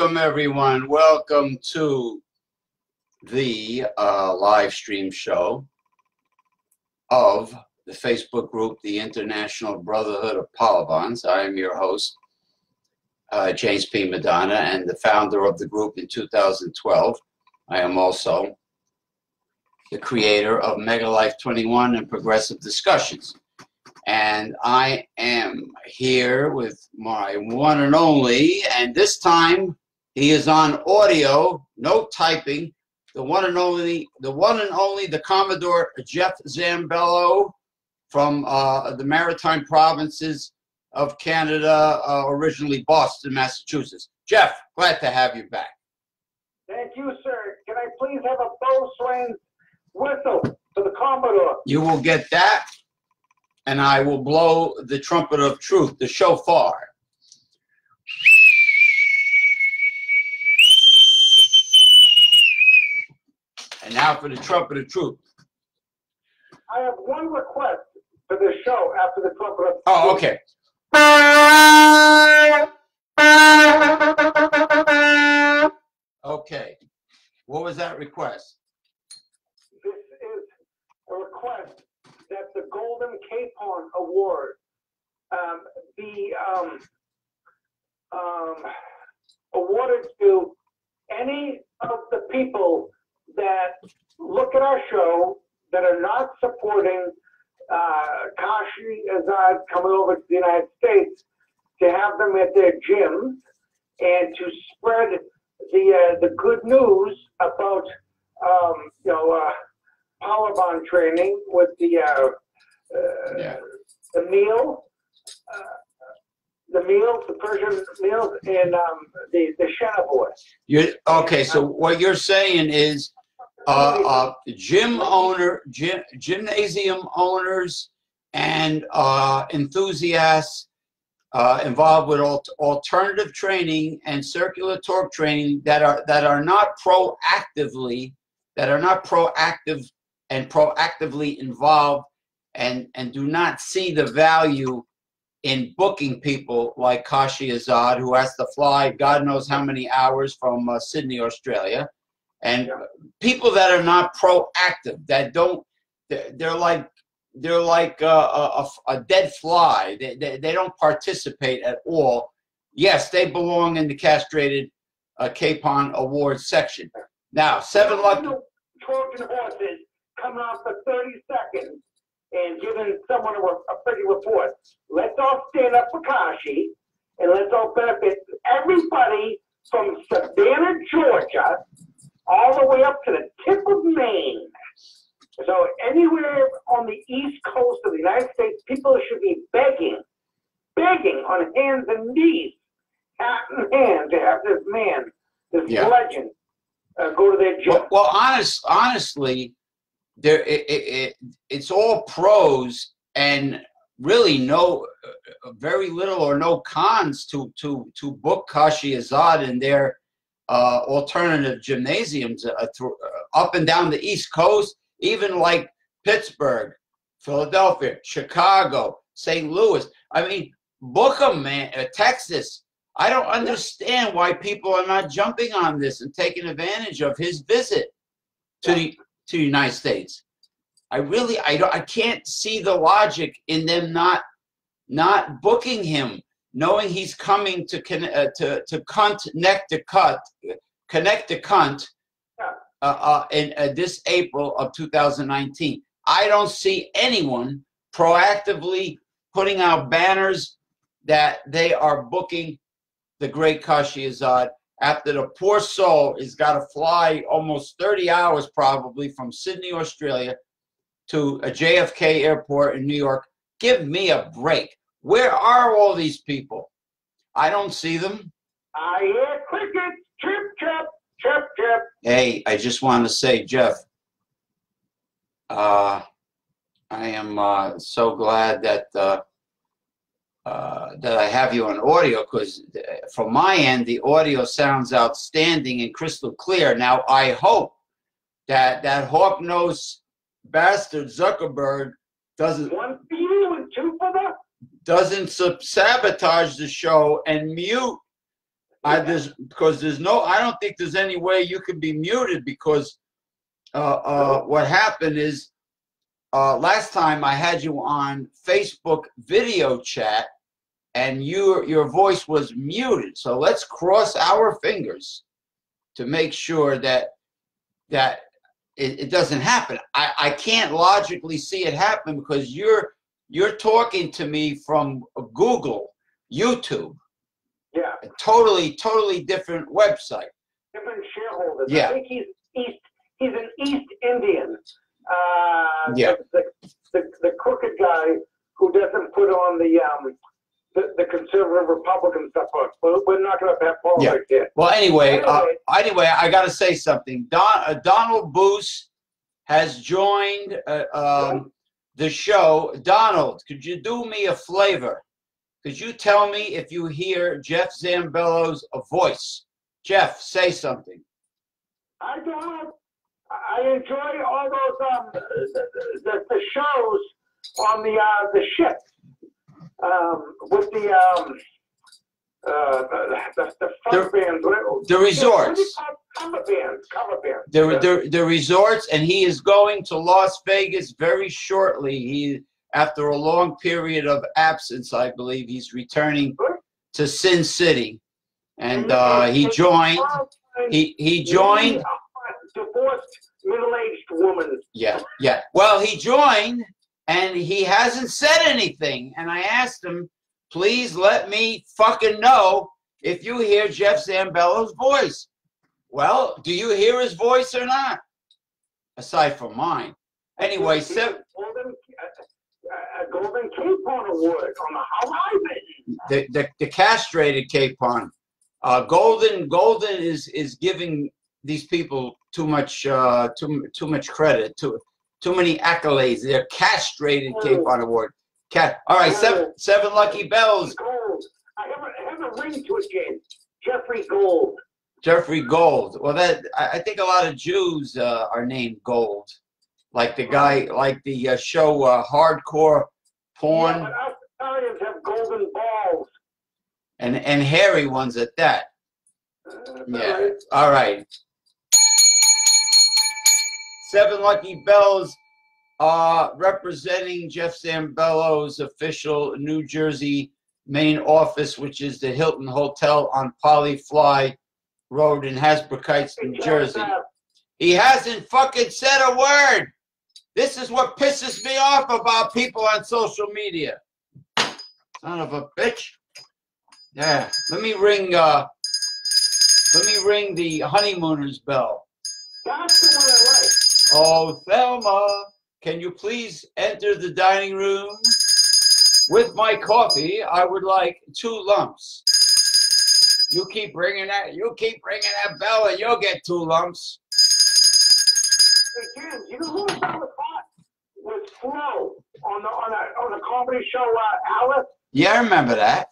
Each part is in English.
Welcome, everyone. Welcome to the uh, live stream show of the Facebook group, the International Brotherhood of Polybonds. I am your host, uh, James P. Madonna, and the founder of the group in 2012. I am also the creator of Mega Life 21 and Progressive Discussions. And I am here with my one and only, and this time he is on audio, no typing, the one and only, the one and only, the Commodore Jeff Zambello from uh, the Maritime Provinces of Canada, uh, originally Boston, Massachusetts. Jeff, glad to have you back. Thank you, sir. Can I please have a boatswain's whistle for the Commodore? You will get that, and I will blow the trumpet of truth, the shofar. And now for the trumpet of the truth. I have one request for the show after the trumpet of Oh, okay. Okay. What was that request? This is a request that the Golden Capon Award um, be um, um, awarded to any of the people that look at our show that are not supporting uh, Kashi Azad coming over to the United States to have them at their gyms and to spread the uh, the good news about um, you know uh, training with the uh, uh, Yeah. the meal. Uh, the meals, the Persian meels, and um, the the Shana boy. You okay? So what you're saying is, uh, uh, gym owner, gym, gymnasium owners, and uh, enthusiasts uh, involved with al- alternative training and circular torque training that are that are not proactively that are not proactive and proactively involved and and do not see the value in booking people like Kashi Azad, who has to fly God knows how many hours from uh, Sydney, Australia, and people that are not proactive, that don't, they're, like they're like a, a, a dead fly. They, they, they don't participate at all. Yes, they belong in the castrated uh, Capon Awards section. Now, seven lucky. Trojan horses coming off for 30 seconds and giving someone a, a pretty report. Let's all stand up for Kashi and let's all benefit everybody from Savannah, Georgia, all the way up to the tip of Maine. So anywhere on the east coast of the United States, people should be begging, begging on hands and knees, hat in hand, to have this man, this Yeah. legend, uh, go to their job. Well, well honest, honestly, there it, it, it, it's all pros and really no, uh, very little or no cons to to to book Kashi Azad in their uh, alternative gymnasiums uh, through, uh, up and down the East Coast, even like Pittsburgh, Philadelphia, Chicago, St. Louis. I mean, book them, man. Uh, Texas. I don't understand why people are not jumping on this and taking advantage of his visit to the to the United States. I really I don't I can't see the logic in them not not booking him, knowing he's coming to uh, to to cunt neck to cut connect to cunt uh, uh, in uh, this April of 2019. I don't see anyone proactively putting out banners that they are booking the great Kashi Azad after the poor soul has got to fly almost 30 hours probably from Sydney, Australia to a JFK airport in New York. Give me a break. Where are all these people? I don't see them. I hear crickets, chirp, chirp, chirp, chirp. Hey, I just want to say, Jeff, uh, I am uh, so glad that uh, uh, that I have you on audio because from my end, the audio sounds outstanding and crystal clear. Now, I hope that that hawk-nosed bastard Zuckerberg doesn't One for you and two for the. Doesn't sub- sabotage the show and mute. I there's because there's no. I don't think there's any way you can be muted because uh, uh, what happened is uh, last time I had you on Facebook video chat and your your voice was muted. So let's cross our fingers to make sure that that it, it doesn't happen. I, I can't logically see it happen because you're you're talking to me from Google, YouTube, Yeah, a totally totally different website. different shareholders. Yeah. I think he's East. He's an East Indian. Uh, Yeah. The, the, the crooked guy who doesn't put on the um the, the conservative Republican stuff. on. But we're not going to have politics here. Well, anyway, uh, Anyway. anyway, I got to say something. Don, uh, Donald Boos has joined uh, um, the show. Donald, could you do me a flavor? Could you tell me if you hear Jeff Zambello's voice? Jeff, say something. I don't. I enjoy all those um the, the, the shows on the uh the ship um with the um uh the the, the funk bands. what- the what do you resorts. Cover bands. Cover bands. The, the, the resorts, and he is going to Las Vegas very shortly. He, after a long period of absence, I believe he's returning to Sin City, and uh, he joined. He he joined. Divorced middle-aged woman. Yeah, yeah. Well, he joined, and he hasn't said anything. And I asked him, please let me fucking know if you hear Jeff Zambello's voice. Well, do you hear his voice or not? Aside from mine. Anyway, so a golden, a, a golden capon award on the Hawaii. the, the, the castrated capon. Uh, Golden Golden is is giving these people too much uh, too too much credit, too too many accolades. They're castrated Oh. capon award. Cat. All right, seven seven lucky bells. Gold. I have a, I have a ring to his James. Jeffrey Gold. Jeffrey Gold. Well, that I, I think a lot of Jews uh, are named Gold, like the guy, like the uh, show uh, Hardcore Porn, Yeah, but have golden balls. and and hairy ones at that. Uh, Yeah. right. All right. Seven lucky bells uh, representing Jeff Zambello's official New Jersey main office, which is the Hilton Hotel on Polifly Road in Hasbrouck Heights, New Jersey. He hasn't fucking said a word. This is what pisses me off about people on social media. Son of a bitch. Yeah. Let me ring uh let me ring the honeymooners bell. That's the one I like. Oh, Thelma, can you please enter the dining room? With my coffee, I would like two lumps. You keep ringing that, you keep ringing that bell and you'll get two lumps. Hey, James, you know who was on the? Was Flo on the on a on a comedy show, uh, Alice. Yeah, I remember that.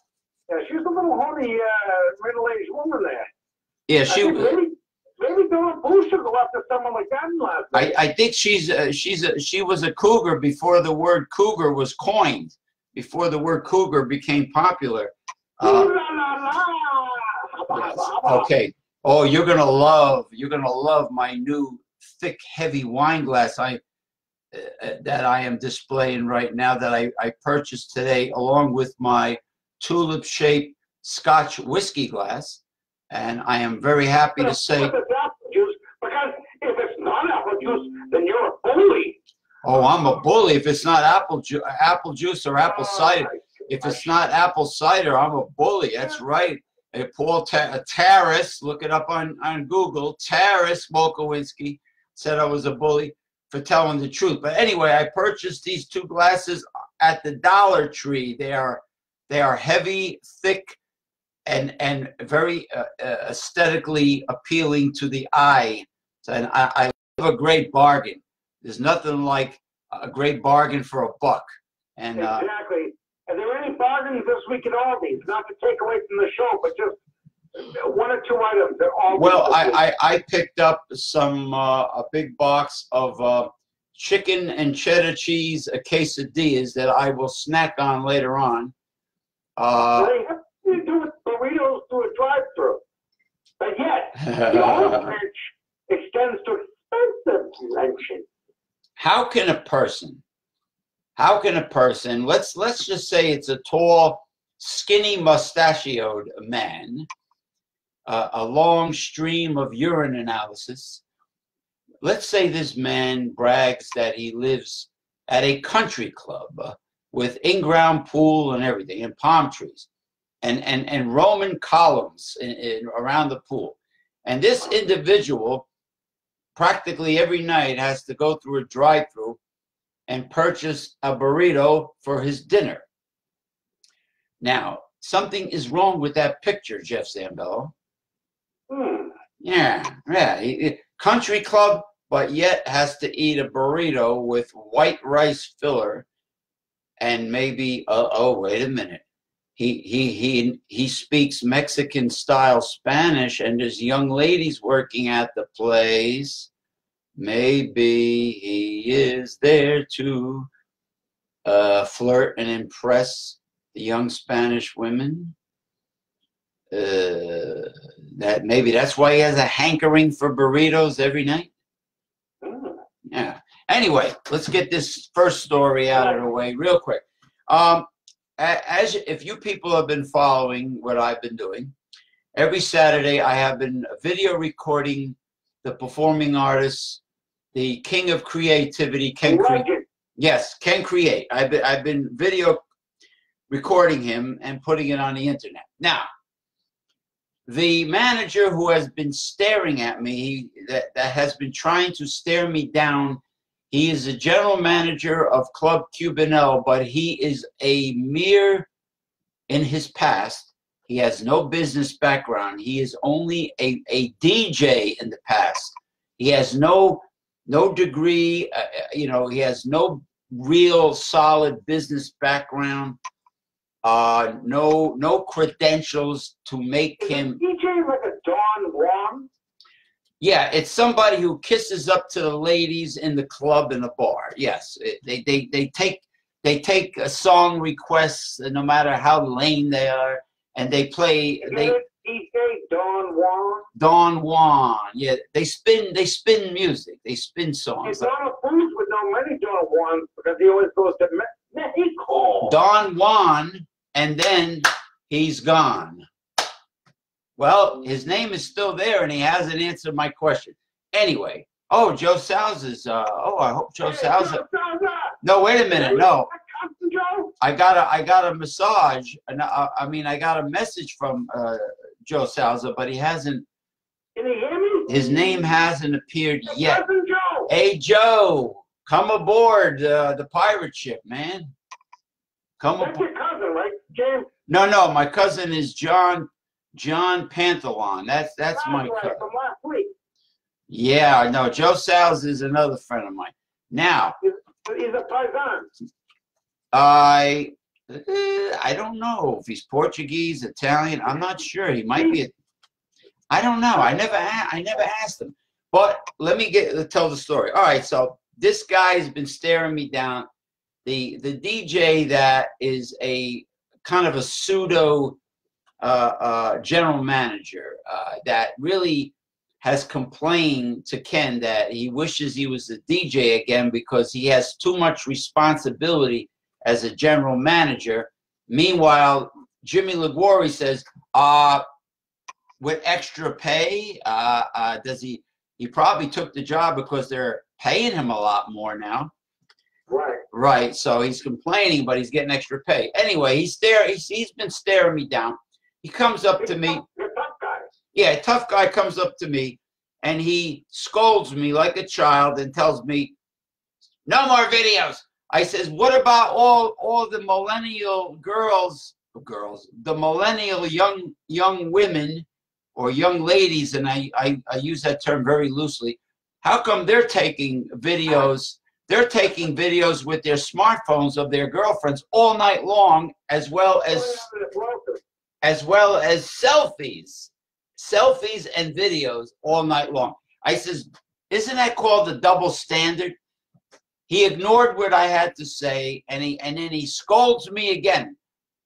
Yeah, she was a little horny, uh, middle-aged woman there. Yeah, I she think maybe maybe Donald Bush should go after someone like that last I, night. I think she's uh, she's a, she was a cougar before the word cougar was coined, before the word cougar became popular. Uh, Ooh la la. Okay. Oh, you're gonna love you're gonna love my new thick, heavy wine glass I uh, that I am displaying right now that I, I purchased today along with my tulip shaped Scotch whiskey glass, and I am very happy to say. But it's apple juice, because if it's not apple juice, then you're a bully. Oh, I'm a bully if it's not apple ju- apple juice or apple Oh, cider. If it's not apple cider, I'm a bully. That's right. Hey, Paul Ta- uh, Taras, look it up on, on Google. Taras Volkowinski said I was a bully for telling the truth. But anyway, I purchased these two glasses at the Dollar Tree. They are they are heavy, thick, and and very uh, uh, aesthetically appealing to the eye. And I, I love a great bargain. There's nothing like a great bargain for a buck. And uh, Exactly. Are there any bargains this week at Aldi's? Not to take away from the show, but just one or two items at Aldi's. well. I, I, I picked up some uh, a big box of uh, chicken and cheddar cheese quesadillas that I will snack on later on. Uh, They have to do with burritos through a drive-through. But yet, the olive branch extends to expensive luncheon. how can a person how can a person let's let's just say it's a tall skinny mustachioed man uh, a long stream of urine analysis let's say this man brags that he lives at a country club uh, with in-ground pool and everything and palm trees and and and roman columns in, in, around the pool and this individual practically every night has to go through a drive-through and purchase a burrito for his dinner. Now, something is wrong with that picture, Jeff Zambello. Hmm. Yeah, yeah. he- country club, but yet has to eat a burrito with white rice filler and maybe uh, oh wait a minute. He he he he speaks Mexican style Spanish and there's young ladies working at the place. Maybe he is there to uh, flirt and impress the young Spanish women. Uh, that maybe that's why he has a hankering for burritos every night. Hmm. Yeah. Anyway, let's get this first story out of the way real quick. Um, as if you people have been following what I've been doing, every Saturday I have been video recording the performing artists, the king of creativity, Ken Cre- Yes, Ken Create. I've been, I've been video recording him and putting it on the internet. Now, the manager who has been staring at me, that, that has been trying to stare me down, he is the general manager of Club Cubanelle, but he is a mere, in his past, he has no business background. He is only a, a DJ in the past. He has no no degree, uh, uh, you know, he has no real solid business background, uh, no no credentials to make him. DJ like a Don Juan? Yeah, it's somebody who kisses up to the ladies in the club and the bar. Yes, it- they they they take they take uh, song requests, uh, no matter how lame they are, and they play. They DJ Don Juan? Don Juan. Yeah, they spin they spin music. They spin songs. And songs. Donald Cruz would know many Don Juan because he always goes to Mexico. Don Juan, and then he's gone. Well, his name is still there, and he hasn't answered my question. Anyway, oh, Joe Salza's. Uh, oh, I hope Joe Hey, No, wait a minute. No, I got a I got a massage, and I, I mean I got a message from uh, Joe Salza, but he hasn't. Can you hear me? His name hasn't appeared yet. Joe. Hey, Joe, come aboard uh, the pirate ship, man. Come That's aboard. your cousin, right? James. No, no, my cousin is John John Panthelon. That's that's my cousin. From last week. Yeah, I know. Joe Salz is another friend of mine. Now, He's a paisan. I eh, I don't know if he's Portuguese, Italian. I'm not sure. He might be. A, I don't know. I never I never asked him. But let me get tell the story. All right, so this guy's been staring me down. The the DJ that is a kind of a pseudo general manager uh, that really has complained to Ken that he wishes he was a DJ again because he has too much responsibility as a general manager. Meanwhile, Jimmy LaGuarre says, uh, with extra pay, uh, uh, does he? He probably took the job because they're paying him a lot more now, Right. Right. So he's complaining, but he's getting extra pay. Anyway, he's there. He's, he's been staring me down. He comes up to me. You're a tough guy. Yeah, a tough guy comes up to me and he scolds me like a child and tells me, "No more videos." I says, "What about all all the millennial girls, girls, the millennial young young women or young ladies?" And I I, I use that term very loosely. How come they're taking videos? They're taking videos with their smartphones of their girlfriends all night long, as well as as well as selfies, selfies and videos all night long. I says, isn't that called the double standard? He ignored what I had to say, and he and then he scolds me again.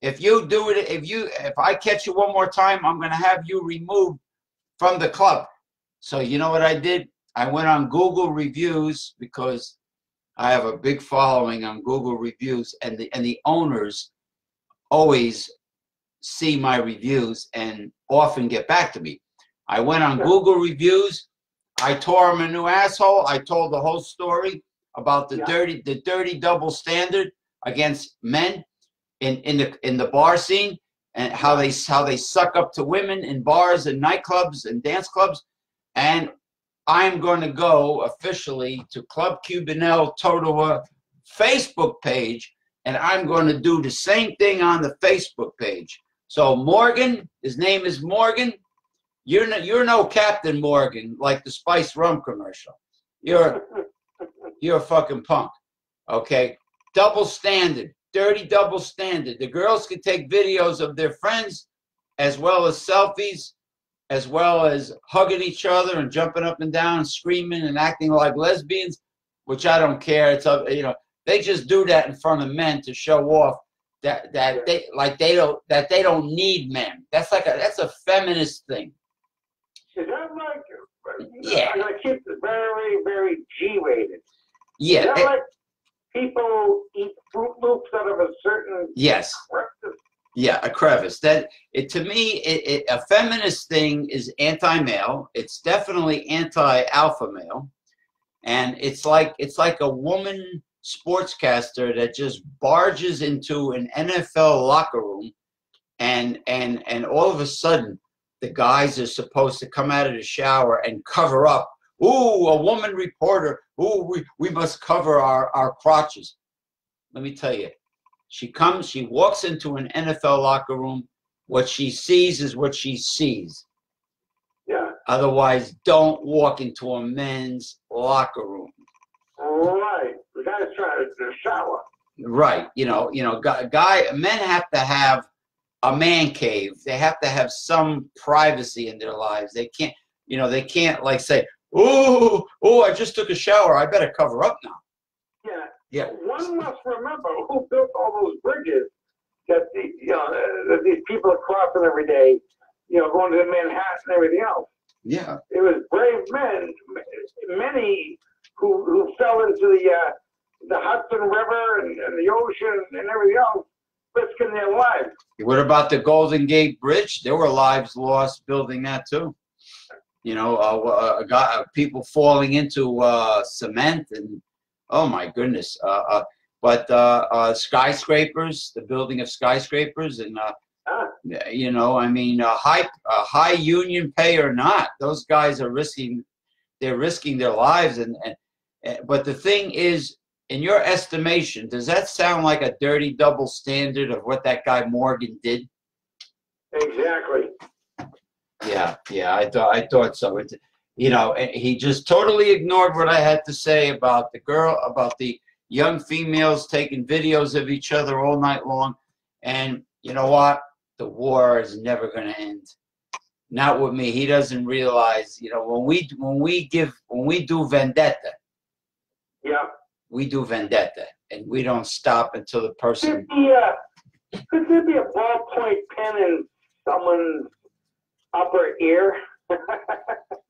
If you do it, if you if I catch you one more time, I'm gonna have you removed from the club. So you know what I did? I went on Google reviews because I have a big following on Google reviews, and the and the owners always see my reviews and often get back to me. I went on Google reviews. I tore him a new asshole. I told the whole story about the Yeah. dirty the dirty double standard against men in in the in the bar scene and how they how they suck up to women in bars and nightclubs and dance clubs and I'm going to go officially to Club Cubanelle Totowa Facebook page and I'm going to do the same thing on the Facebook page. So Morgan, his name is Morgan. You're no, you're no Captain Morgan like the Spice Rum commercial. You're you're a fucking punk. Okay? Double standard, dirty double standard. The girls can take videos of their friends as well as selfies, as well as hugging each other and jumping up and down and screaming and acting like lesbians, which I don't care. It's you know, they just do that in front of men to show off that that they like they don't that they don't need men. That's like a that's a feminist thing. Is that like? Yeah. I'm gonna keep it very, very G-rated. Yeah. Is that it- like people eat Fruit Loops out of a certain yes. crevice? Yeah, a crevice. That it to me, it, it, a feminist thing is anti-male. It's definitely anti-alpha male, and it's like it's like a woman sportscaster that just barges into an NFL locker room, and and and all of a sudden, the guys are supposed to come out of the shower and cover up. Ooh, a woman reporter. Ooh, we, we must cover our, our crotches. Let me tell you, she comes, she walks into an NFL locker room. What she sees is what she sees. Yeah. Otherwise, don't walk into a men's locker room. Right. Guy's trying to shower. Right. You know, you know, guy, guy men have to have a man cave. They have to have some privacy in their lives. They can't, you know, they can't like say, "Oh, oh, I just took a shower. I better cover up now." Yeah. Yeah. One must remember who built all those bridges that the, you know that these people are crossing every day. You know, going to Manhattan and everything else. Yeah. It was brave men, many who who fell into the uh, the Hudson River and, and the ocean and everything else, risking their lives. What about the Golden Gate Bridge? There were lives lost building that too. You know, uh, uh, got, uh, people falling into uh, cement and oh my goodness. Uh, uh, but uh, uh, skyscrapers, the building of skyscrapers, and uh, Ah. you know, I mean, uh, high uh, high union pay or not, those guys are risking. They're risking their lives, and, and and- but the thing is, in your estimation, does that sound like a dirty double standard of what that guy Morgan did? Exactly. Yeah, yeah, I thought I thought so. It, you know, he just totally ignored what I had to say about the girl, about the young females taking videos of each other all night long. And you know what? The war is never going to end. Not with me. He doesn't realize. You know, when we when we give when we do vendetta, Yeah. We do vendetta, and we don't stop until the person. Could be a, could there be a ballpoint pen in someone's upper ear?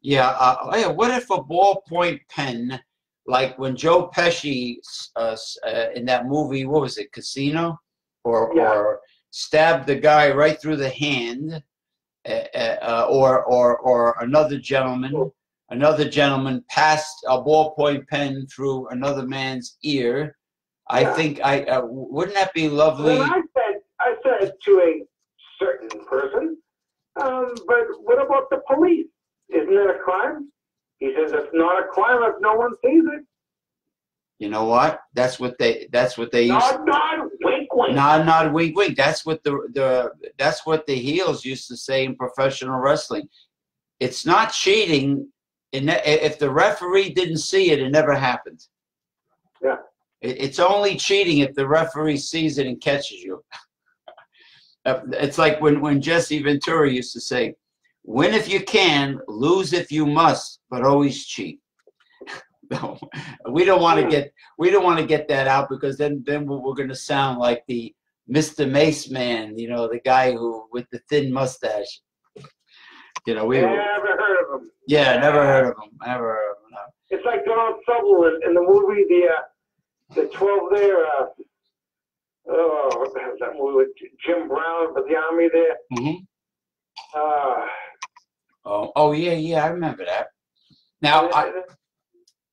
Yeah, uh, oh, yeah. What if a ballpoint pen, like when Joe Pesci uh, uh, in that movie, what was it, Casino, or Yeah. or stabbed the guy right through the hand, uh, uh, uh, or or or another gentleman, another gentleman passed a ballpoint pen through another man's ear. I Yeah. think I uh, wouldn't that be lovely? I said, I said to a certain person, um, but what about the police? Isn't it a crime? He says it's not a crime if no one sees it. You know what? That's what they. That's what they used. Nod, nod, wink, wink. Nod, nod, wink, wink. That's what the the that's what the heels used to say in professional wrestling. It's not cheating. It ne- If the referee didn't see it, it never happened. Yeah. It- It's only cheating if the referee sees it and catches you. Uh, It's like when, when Jesse Ventura used to say, win if you can, lose if you must, but always cheat. No, we don't want to get we don't want to get that out because then then we're, we're going to sound like the Mr. Mace man, you know, the guy who with the thin mustache. You know, we Never heard of him. yeah, never heard of him. Never heard of him. no. It's like Donald Sutherland in the movie The uh, the Twelve there. Uh, oh, what the hell's that movie with Jim Brown for the army there? Mhm. Uh, Oh, oh yeah, yeah, I remember that. Now I,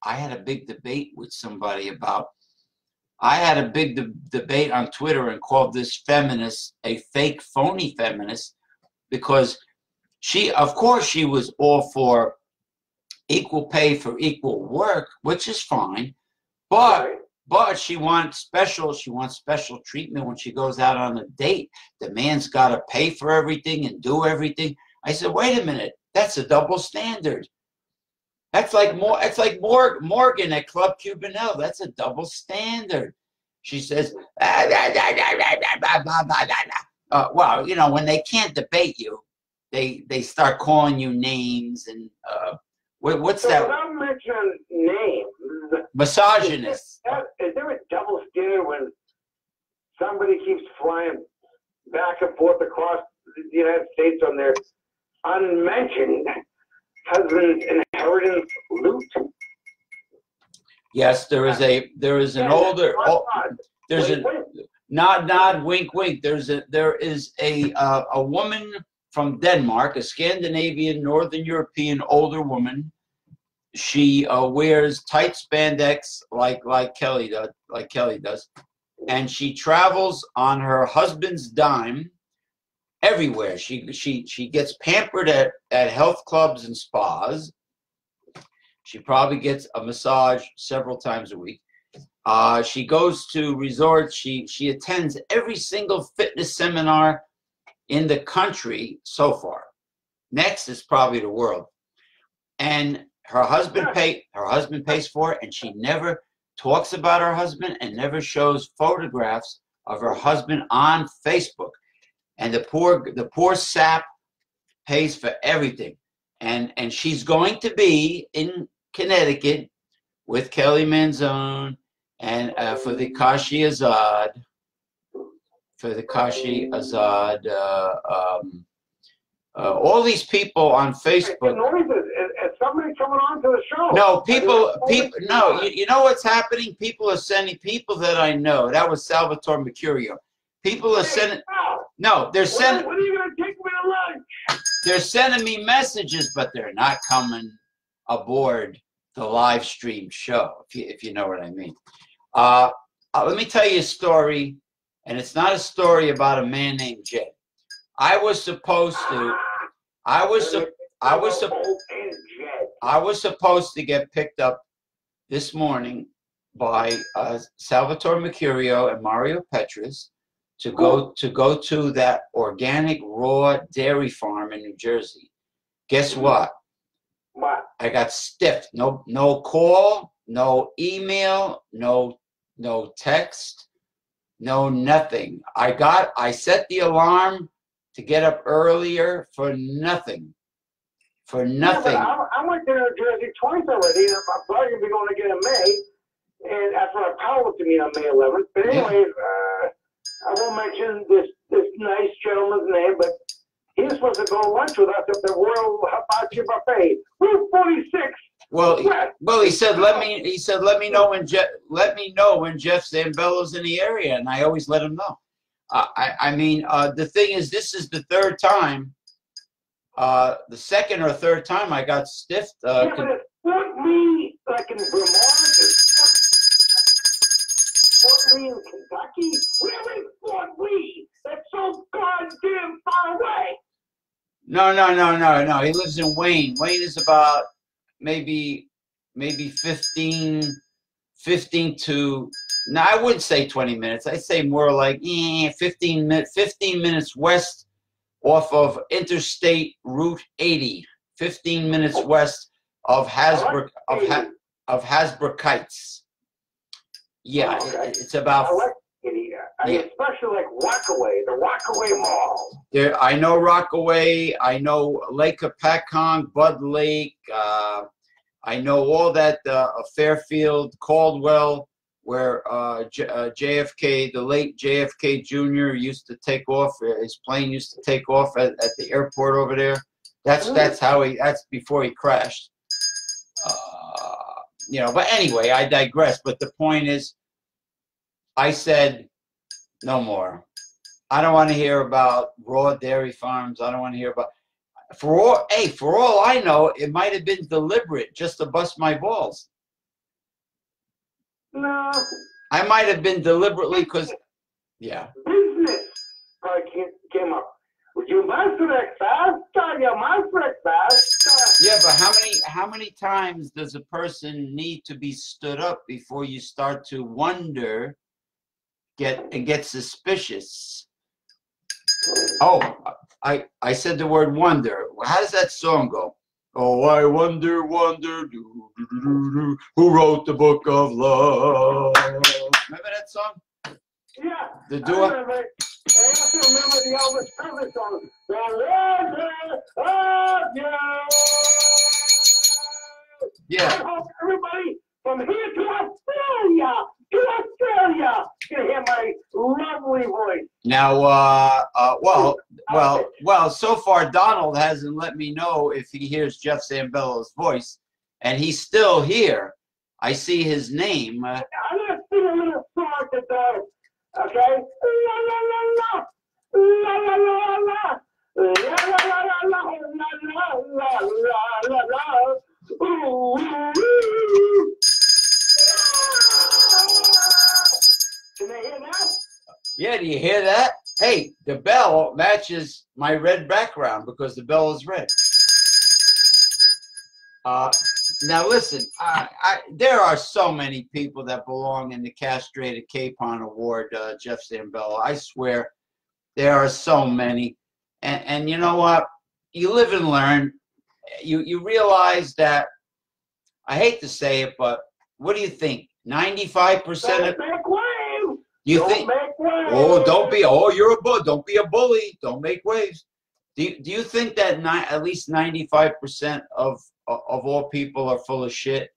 I had a big debate with somebody about. I had a big de- debate on Twitter and called this feminist a fake, phony feminist because she of course she was all for equal pay for equal work which is fine but but she wants special she wants special treatment when she goes out on a date. The man's got to pay for everything and do everything. I said wait a minute. That's a double standard. That's like more that's like Mor- morgan at club cubanelle. That's a double standard. She says uh, well you know when they can't debate you they they start calling you names and uh, what, what's So that? without mentioning names, Misogynist. Is there a double standard when somebody keeps flying back and forth across the United States on their unmentioned husband's inheritance loot? Yes, there is a there is an Yeah, older. Oh, there's wink, a wink. nod nod wink wink there's a there is a uh, a woman from denmark a scandinavian northern european older woman. She uh, wears tight spandex like like kelly does like kelly does. And she travels on her husband's dime everywhere. She she she gets pampered at at health clubs and spas. She probably gets a massage several times a week. Uh, she goes to resorts. She she attends every single fitness seminar in the country so far. Next is probably the world. And her husband pay her husband pays for it, and she never talks about her husband and never shows photographs of her husband on Facebook. And the poor the poor sap pays for everything. And and she's going to be in Connecticut with Kelly Manzone and uh, for the Kashi Azad, for the Kashi Azad, uh, um, uh, all these people on Facebook. noises. Is, somebody coming on to the show? No, people, people, no. You, you know what's happening? People are sending people that I know. That was Salvatore Mercurio. People are Hey, sending. No, they're sending. when are you going to take me to lunch? They're sending me messages, but they're not coming aboard the live stream show. If you, if you know what I mean. Uh, uh, let me tell you a story, and it's not a story about a man named Jay. I was supposed to. I was. I was. sup- Old and Jed. I was supposed to get picked up this morning by uh, Salvatore Mercurio and Mario Petras to go to go to that organic raw dairy farm in New Jersey. Guess what? What? I got stiffed. No no call, no email, no no text, no nothing. I got I set the alarm to get up earlier for nothing. For nothing. Yeah, I, I went to New Jersey twice already, and I'm probably going to be going again in May. And after I power to meet on May 11th. But Yeah. anyway, uh, I won't mention this this nice gentleman's name, but he was supposed to go to lunch with us at the Royal Hibachi Buffet, Route 46. Well. Well, he said, "Let me." He said, "Let me know when Jeff. Let me know when Jeff Zambello's in the area," and I always let him know. Uh, I, I mean, uh, the thing is, this is the third time, uh, the second or third time I got stiffed. Uh, yeah, but it put me like in Vermont. It put Lee in Kentucky? Where is Fort Lee? That's so goddamn far away. No, no, no, no, no. He lives in Wayne. Wayne is about maybe maybe 15, 15 to no, I wouldn't say 20 minutes. I'd say more like eh, 15 minutes 15 minutes west off of Interstate Route 80. 15 minutes west of Hasbrouck of ha, of Hasbrouck Heights. Yeah, it's about like it. I Yeah. especially like Rockaway, the Rockaway Mall. There, I know Rockaway. I know Lake Hopatcong, Bud Lake. Uh, I know all that uh, Fairfield, Caldwell, where uh, J- uh, JFK, the late JFK Jr. used to take off. uh, His plane used to take off at, at the airport over there. That's Mm. that's how he. That's before he crashed. Uh, you know, but anyway, I digress. But the point is, I said no more. I don't want to hear about raw dairy farms. I don't want to hear about. For all, hey, for all I know, it might have been deliberate just to bust my balls. No, I might have been deliberately because, yeah. business came, up. You master that fast? Uh, you master it fast. Yeah, but how many how many times does a person need to be stood up before you start to wonder, get and get suspicious? Oh, I I said the word wonder. How does that song go? Oh, I wonder, wonder, who wrote the book of love? Remember that song? Yeah. The I duo. remember. I also remember the Elvis Presley song. The wonder of you. Yeah. I hope everybody from here to Australia, to Australia, can hear my lovely voice. Now, uh, uh, well, well, well. So far, Donald hasn't let me know if he hears Jeff Zambello's voice, and he's still here. I see his name. Uh, I'm gonna sing a little song to okay? La la la la, la la la la, la la la la la, la la la la la. Ooh, ooh, ooh. Can hear that? yeah, do you hear that? Hey, the bell matches my red background because the bell is red. Uh, now listen, I, I, there are so many people that belong in the castrated capon award, uh, Jeff Zambello. I swear, there are so many, and and you know what? You live and learn. You you realize that. I hate to say it, but what do you think? Ninety-five percent of Don't make waves. You Don't think? make. Oh, don't be. Oh, you're a bull. Don't be a bully. Don't make waves. Do you, do you think that ni- at least ninety five percent of of all people are full of shit?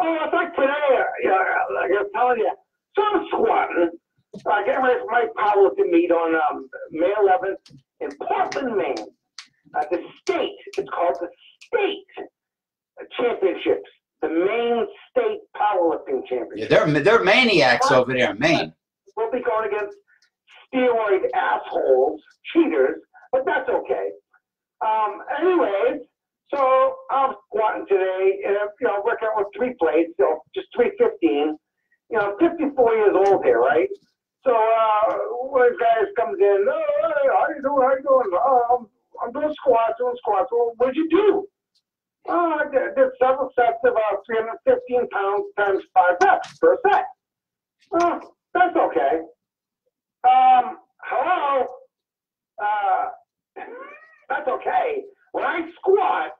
Oh, it's like today, uh, yeah, like I'm telling you, so I'm squatting. I get ready for my powerlifting meet on um, May 11th in Portland, Maine. Uh, the state, it's called the state championships, the Maine State Powerlifting Championship. Yeah, they're they're maniacs over there in Maine. We'll be going against steroid assholes, cheaters, but that's okay. Um, anyways, so I'm squatting today, and I'm, you know, working out with three plates, you know, just 315. You know, I'm 54 years old here, right? So uh, one of the guys comes in, oh, hey, how you doing? How you doing? Oh, I'm, I'm doing squats, doing squats. Well, what'd you do? Oh, I did, several sets of uh, 315 pounds times five reps per set. Oh, that's okay. Um, hello? Uh, that's okay. When I squat,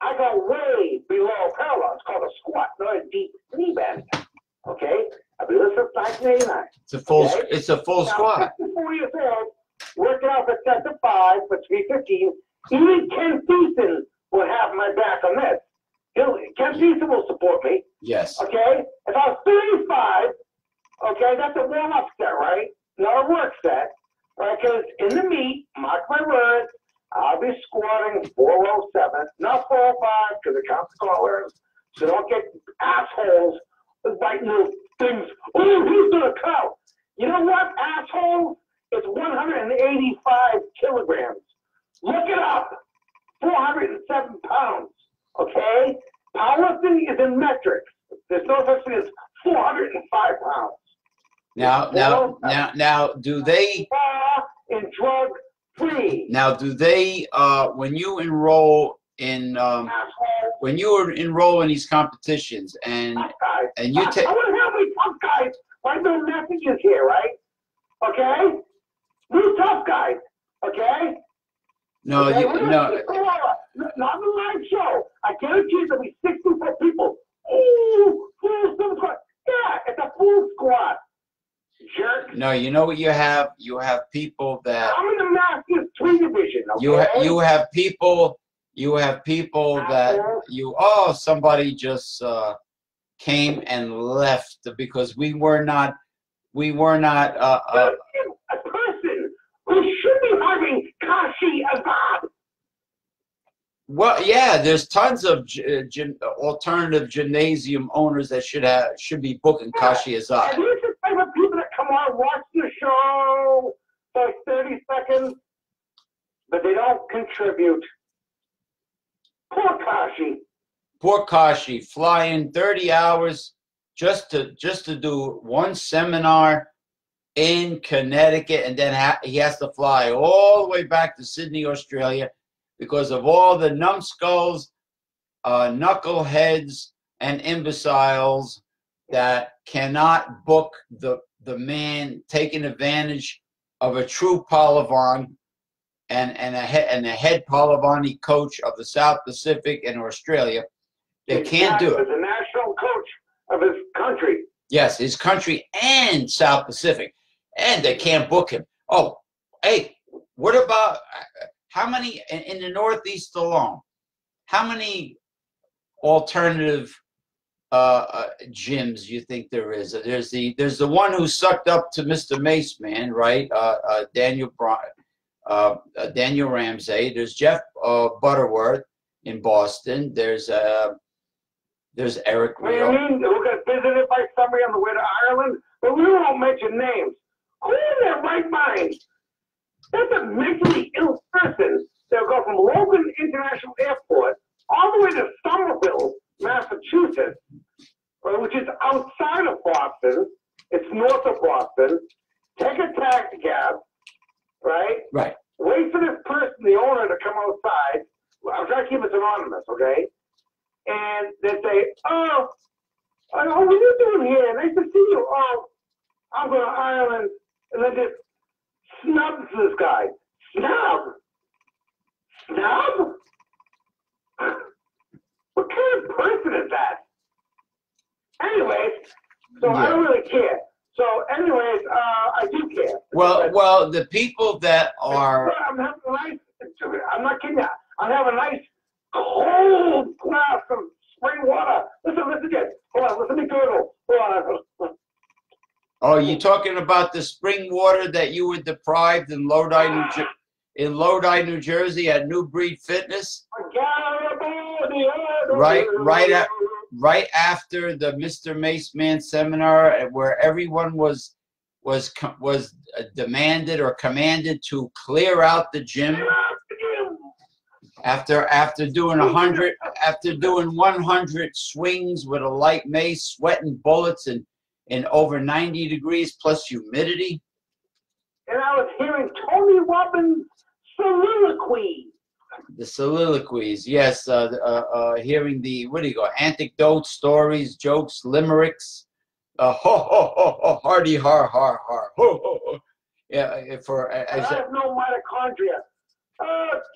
I go way below parallel. It's called a squat, not a deep knee bend. Okay? I've been listening since 1989. It's a full Okay. it's a full Now, squat. 54 years old, working out for sets of five for 315. Even Ken Thiessen would have my back on this. He'll, Ken Thiessen will support me. Yes. Okay? If I was 35, okay, that's a warm up set, right? Not a work set. Right? Because in the meet, mark my words, I'll be squatting 407, not 405, because it counts callers. So don't get assholes writing little things. Oh, who's gonna count? You know what, asshole? It's 185 kilograms. Look it up. 407 pounds. Okay? Powerlifting is in metrics. There's no such thing as 405 pounds. Now, now, now, now, do they? And drug free. Now, do they? Uh, when you enroll in, um, when you enroll in these competitions, and and you take, I want to have these tough guys write their messages here, right? Okay? New tough guys. Okay? No, okay? you, no, keep it alive. N- Not in the live show. I guarantee there'll be 64 people. Ooh, full squad. Yeah, it's a full squad. Jerk. no. You know what you have? You have people that I'm in the Masters 3 division, okay? you ha- you have people you have people that you oh somebody just uh, came and left because we were not we were not uh, uh, a person who should be having Kashi Azad. Well yeah there's tons of g- uh, gym, alternative gymnasium owners that should have should be booking Kashi And Azad. these are of people that come on, watch the show for like 30 seconds, but they don't contribute. Poor Kashi. Poor Kashi flying 30 hours just to just to do one seminar in Connecticut, and then ha- he has to fly all the way back to Sydney, Australia, because of all the numbskulls, uh, knuckleheads, and imbeciles that cannot book the the man taking advantage of a true Palavan and and a head and a head Palavani coach of the South Pacific and Australia. They can't do it. As a national coach of his country. Yes, his country and South Pacific, and they can't book him. Oh, hey, what about how many in, the Northeast alone? How many alternative uh, uh, gyms you think there is? There's the there's the one who sucked up to Mr. Mace Man, right? Uh, uh, Daniel Bri- uh, uh, Daniel Ramsey. There's Jeff uh, Butterworth in Boston. There's uh, there's Eric What do you Rio. mean? We're going to visit it by somebody on the way to Ireland, but we won't mention names. Who in their right mind? That's a mentally ill person. They'll go from Logan International Airport all the way to Somerville, Massachusetts, uh, which is outside of Boston. It's north of Boston. Take a taxi cab, right? Right. Wait for this person, the owner, to come outside. I'm trying to keep it anonymous, okay? And they say, "Oh, oh, what are you doing here? Nice to see you. Oh, I'm going to Ireland." And then just snubs this guy. Snub? Snub? what kind of person is that? Anyways, so I don't really care. So, anyways, uh, I do care. Well, well, the people that are I'm having a nice. I'm not kidding you. I'm having a nice cold glass of spring water. Listen, listen again. Hold on, listen to me gurgle. Hold on. Oh, you talking about the spring water that you were deprived in Lodi, New Jer- in Lodi, New Jersey at New Breed Fitness, Right- right right after the Mr. Mace Man seminar, uh, where everyone was was was uh, demanded or commanded to clear out the gym after after doing a hundred after doing 100 swings with a light mace, sweating bullets and in over 90 degrees plus humidity. And I was hearing Tony Robbins' soliloquy. The soliloquies, yes, uh, uh, uh, hearing the what do you go? Anecdotes, stories, jokes, limericks. Uh, ho ho ho ho, hardy har har har. Ho ho ho. Yeah, uh, for uh, I have no mitochondria.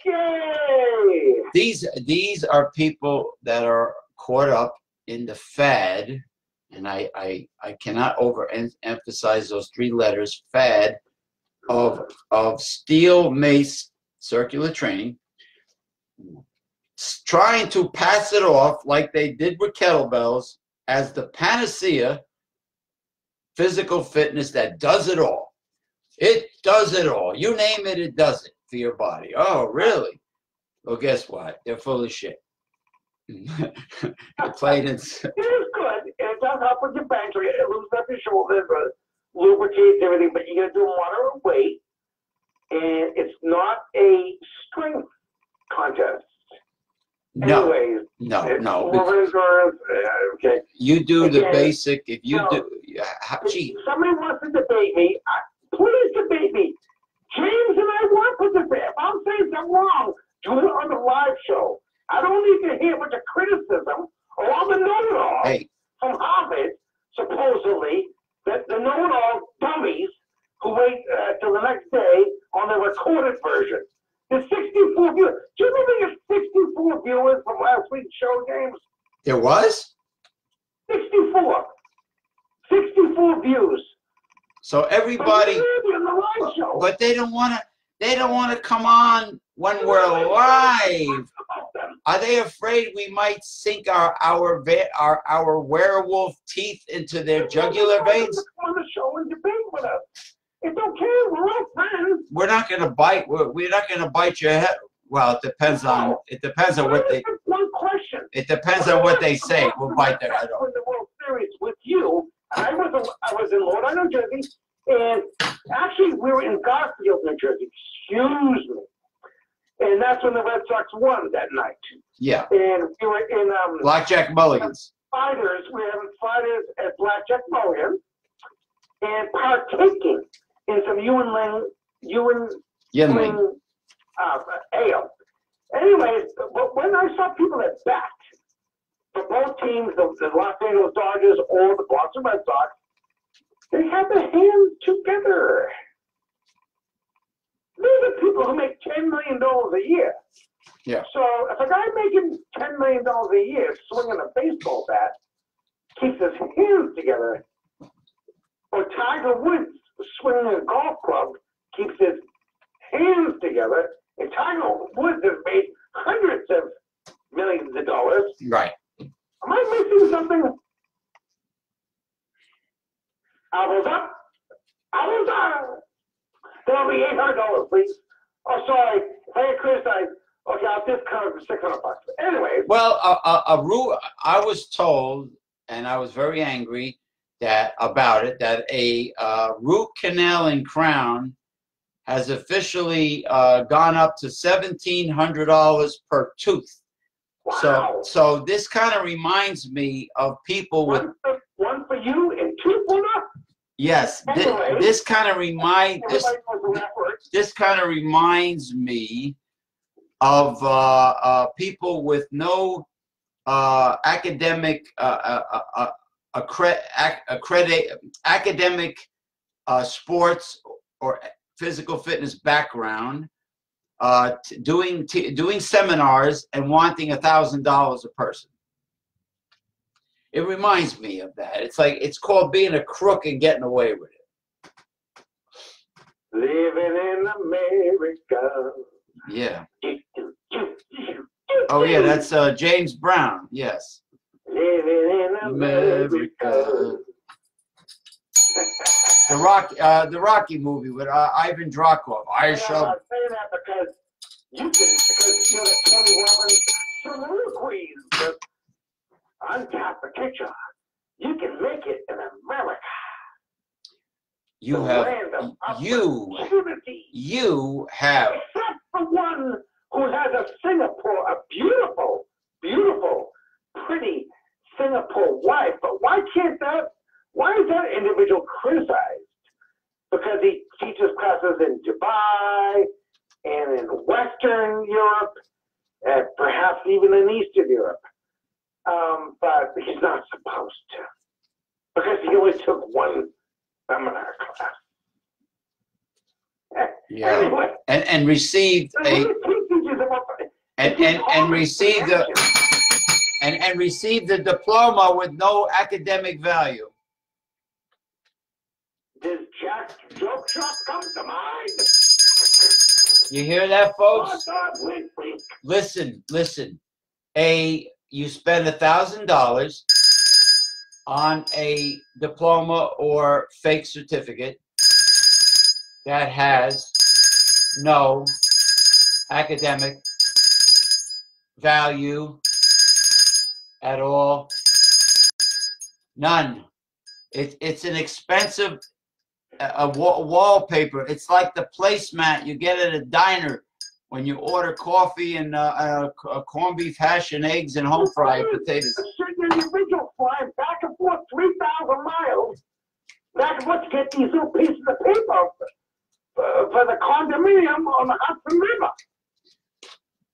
Okay. these these are people that are caught up in the fad, and I I, I cannot overemphasize those three letters fad of of steel mace circular training, trying to pass it off like they did with kettlebells as the panacea physical fitness that does it all. It does it all. You name it, it does it for your body. Oh, really? Well, guess what? They're full of shit. They're in, It is good. and It does help with your bench. It loosens up your shoulders, but lubricates everything. But you got to do moderate weight, and it's not a strength contest. no, Anyways, No, no. Uh, okay. You do the basic. If you no. do, yeah, how, gee, somebody wants to debate me, I, please debate me. James and I want to debate. If I'm saying something wrong, do it on the live show. I don't need to hear a bunch of criticism or all the know-it-all hey, from Harvard, supposedly, that the know-it-all dummies who wait uh, till the next day on the recorded version. There's 64 viewers. Do you remember the 64 viewers from last week's show, James? there was. 64. 64 views. So everybody, on the but they don't want to. They don't want to come on when we're live. About them. Are they afraid we might sink our our ve- our our werewolf teeth into their jugular veins? On the show and debate with us. It's okay. We're all friends. We're not going to bite. We're, we're not going to bite your head. Well, it depends on. It depends on what they. One question. It depends on what they say. We'll bite their head off. In the World Series with you, I was in, I was in Lodi New Jersey, and actually we were in Garfield, New Jersey. Excuse me. And that's when the Red Sox won that night. Yeah, And we were in um, blackjack mulligans. fighters. We were having fighters at Blackjack Mulligan and partaking in some Yuengling, Ewan Yinling. Ling, uh, ale. Anyways, but when I saw people that bet for both teams, the, the Los Angeles Dodgers or the Boston Red Sox, they had their hands together. These are people who make ten million dollars a year. Yeah. So if a guy making ten million dollars a year swinging a baseball bat keeps his hands together, or Tiger Woods swinging a golf club keeps his hands together, and Tiger Woods has made hundreds of millions of dollars. Right. Am I missing something? I was up. That'll be eight hundred dollars, please. Oh, sorry. If I get criticized, okay, I'll discount it for six hundred bucks. Anyways, Well, a, a, a ru- I was told, and I was very angry that about it, that a uh, root canal and crown has officially uh, gone up to seventeen hundred dollars per tooth. So, wow. so this kind of reminds me of people with one, for, one for you and two for us. Yes. This, kind of remind this Everybody knows how that works. this kind of reminds me of uh, uh, people with no uh, academic uh, uh, uh, accre- ac- accredit- academic uh, sports or physical fitness background, uh, t- doing t- doing seminars and wanting a thousand dollars a person. It reminds me of that. It's like it's called being a crook and getting away with it. Living in America. Yeah. Oh yeah, that's uh, James Brown. Yes. Living in America. America. The Rock, uh, the Rocky movie with uh, Ivan Drakhov. I I'm shall. saying that because you can, because you're the Tony Robbins soliloquies that untap the kitchen. You can make it in America. You the have. You. You have. Except for one who has a Singapore, a beautiful, beautiful, pretty Singapore wife. But why can't that? Why is that individual criticized? Because he teaches classes in Dubai and in Western Europe, and perhaps even in Eastern Europe. Um, but he's not supposed to because he only took one seminar class. Yeah. Anyway, And and received a he teaches about and and, and received the and and received the diploma with no academic value. Does Jack Joke Shop come to mind? You hear that, Oh, folks? Wink. listen, listen. A you spend a thousand dollars on a diploma or fake certificate that has no academic value at all. None. It, it's an expensive a, wa- wallpaper. It's like the placemat you get at a diner when you order coffee and uh, uh, uh, corned beef hash and eggs and home fried potatoes. Individual flying back and forth 3,000 miles, back and forth to get these little pieces of paper for, for the condominium on the Hudson River.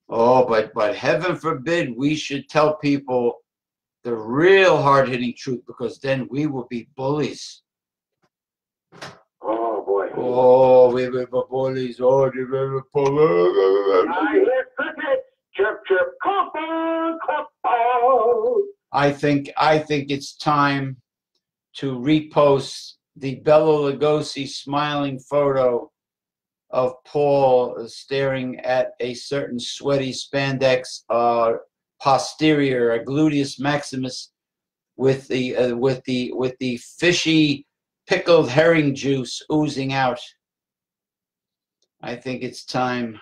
Oh, but but heaven forbid we should tell people the real hard hitting truth because then we will be bullies. Oh. We be bullies. Oh, we be bullies. Chirp, chirp, copper, copper. I think I think it's time to repost the Bela Lugosi smiling photo of Paul staring at a certain sweaty spandex uh, posterior, a gluteus maximus, with the uh, with the with the fishy pickled herring juice oozing out. I think it's time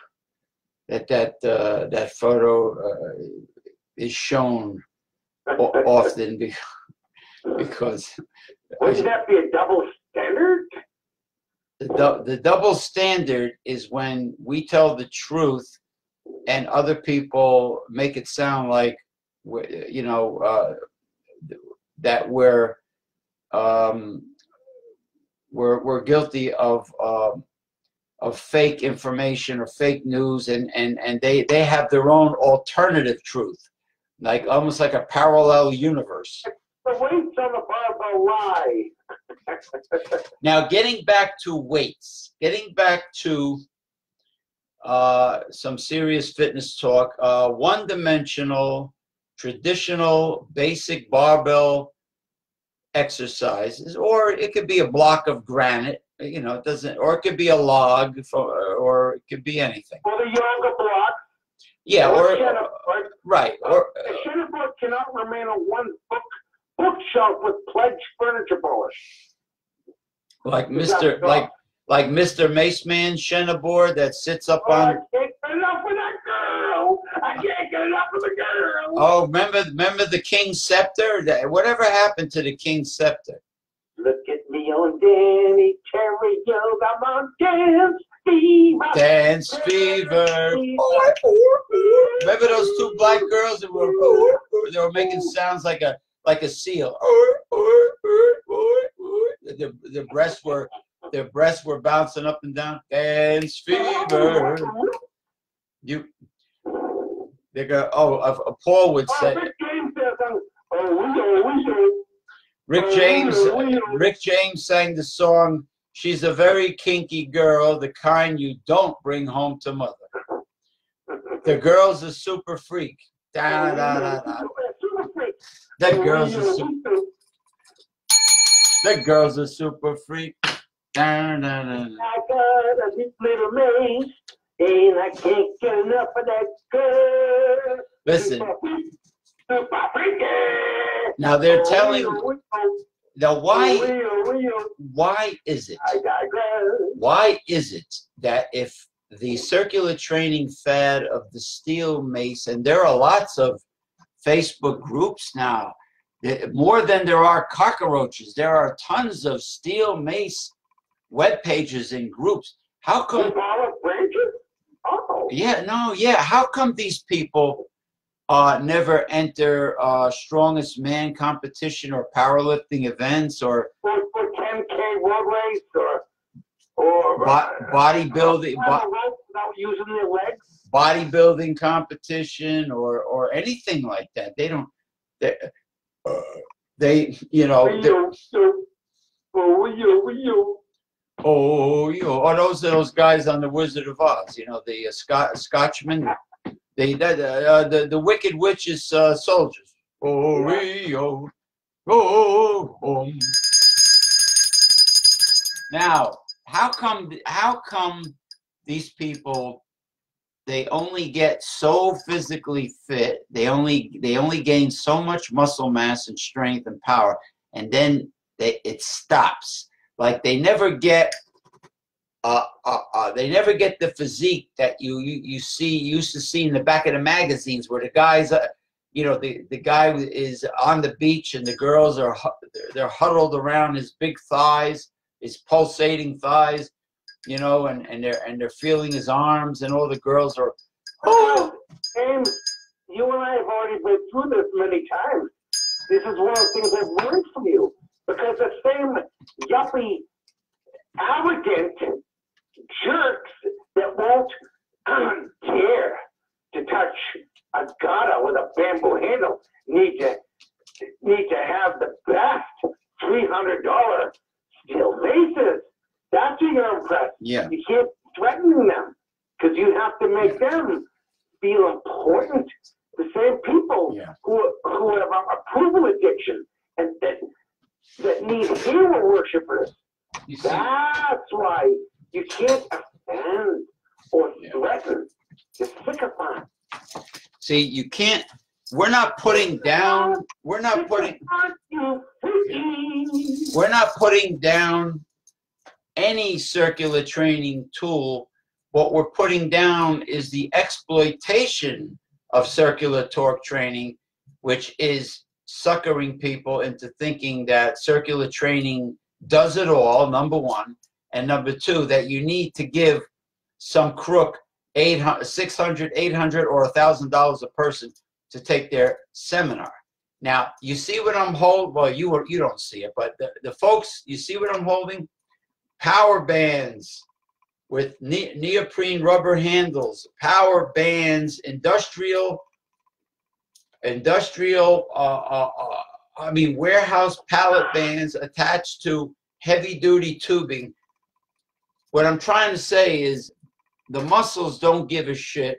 that that uh, that photo uh, is shown often be- because Wouldn't that be a double standard? the, dou- the double standard is when we tell the truth and other people make it sound like we- you know uh, that we're um, we're we're guilty of um, of fake information or fake news and and and they they have their own alternative truth like almost like a parallel universe The weights on the barbell lie. Now, getting back to weights, getting back to uh, some serious fitness talk, uh, one dimensional, traditional, basic barbell exercises, or it could be a block of granite, you know, it doesn't, or it could be a log, for, or it could be anything. For the yoga block. Yeah, or or, or- right, or, A center book cannot remain on one book bookshelf with pledged furniture polish. like Mr., like, like Mr. Maceman Shenabor that sits up on, enough of that girl. I can't get enough of the girl. Oh, remember, remember the King's Scepter? Whatever happened to the King's Scepter? Look at me on Danny Terry Yoga, I'm on dance fever. Dance Fever. Remember those two black girls that were they were making sounds like a like a seal. Their, their breasts were their breasts were bouncing up and down. Dance Fever. You they go. Oh, uh, uh, Paul would Oh, say. Rick James says, oh, we know, we know. Rick James, Rick James sang the song. She's a very kinky girl, the kind you don't bring home to mother. The girl's a super freak. Da, da, da, da. That girl's a super, that girl's a super freak. Da, da, da, da. I got a little maid, and I can't get enough of that girl. Listen, now they're telling. Oh, Now, why? real, Why is it? Why is it that if the circular training fad of the steel mace, and there are lots of Facebook groups now, eh, more than there are cockroaches, there are tons of steel mace web pages and groups. How come? With olive branches? Oh. Yeah, no, yeah. How come these people uh, never enter uh, strongest man competition or powerlifting events or For, for 10K road race or, or. bo- bodybuilding? Bo- without using their legs? bodybuilding competition or or anything like that. They don't. They, uh, they you know. they- Rio, so, oh, you know, oh, those are those guys on the Wizard of Oz. You know, the uh, Scot Scotchmen. They the uh, the the Wicked Witch's uh, soldiers. Oh, Rio, oh, home. Now, how come how come these people they only get so physically fit they only they only gain so much muscle mass and strength and power and then they, it stops like they never get uh, uh, uh, they never get the physique that you, you you see used to see in the back of the magazines where the guys uh, you know the, the guy is on the beach and the girls are they're- huddled around his big thighs his pulsating thighs you know, and, and they're and they're feeling his arms, and all the girls are, Oh, James, you and I have already been through this many times. This is one of the things I've learned from you. Because the same yuppie, arrogant jerks that won't um, care to touch a gada with a bamboo handle need to need to have the best three hundred dollar steel maces. That's who you're impressed. yeah, You can't threaten them because you have to make them feel important. The same people Yeah. who who have a approval addiction and that that need hero worshippers. you see, That's why you can't offend or Yeah. threaten the sycophant. See, you can't. We're not putting down. We're not putting. We're not putting down any circular training tool. What we're putting down is the exploitation of circular torque training, which is suckering people into thinking that circular training does it all, number one. And number two, that you need to give some crook 800, 600, 800, or $1,000 a person to take their seminar. Now, you see what I'm holding? Well, you are, you don't see it, but the, the folks, you see what I'm holding? Power bands with ne- neoprene rubber handles, power bands, industrial, industrial, uh, uh, uh, I mean, warehouse pallet bands attached to heavy duty tubing. What I'm trying to say is the muscles don't give a shit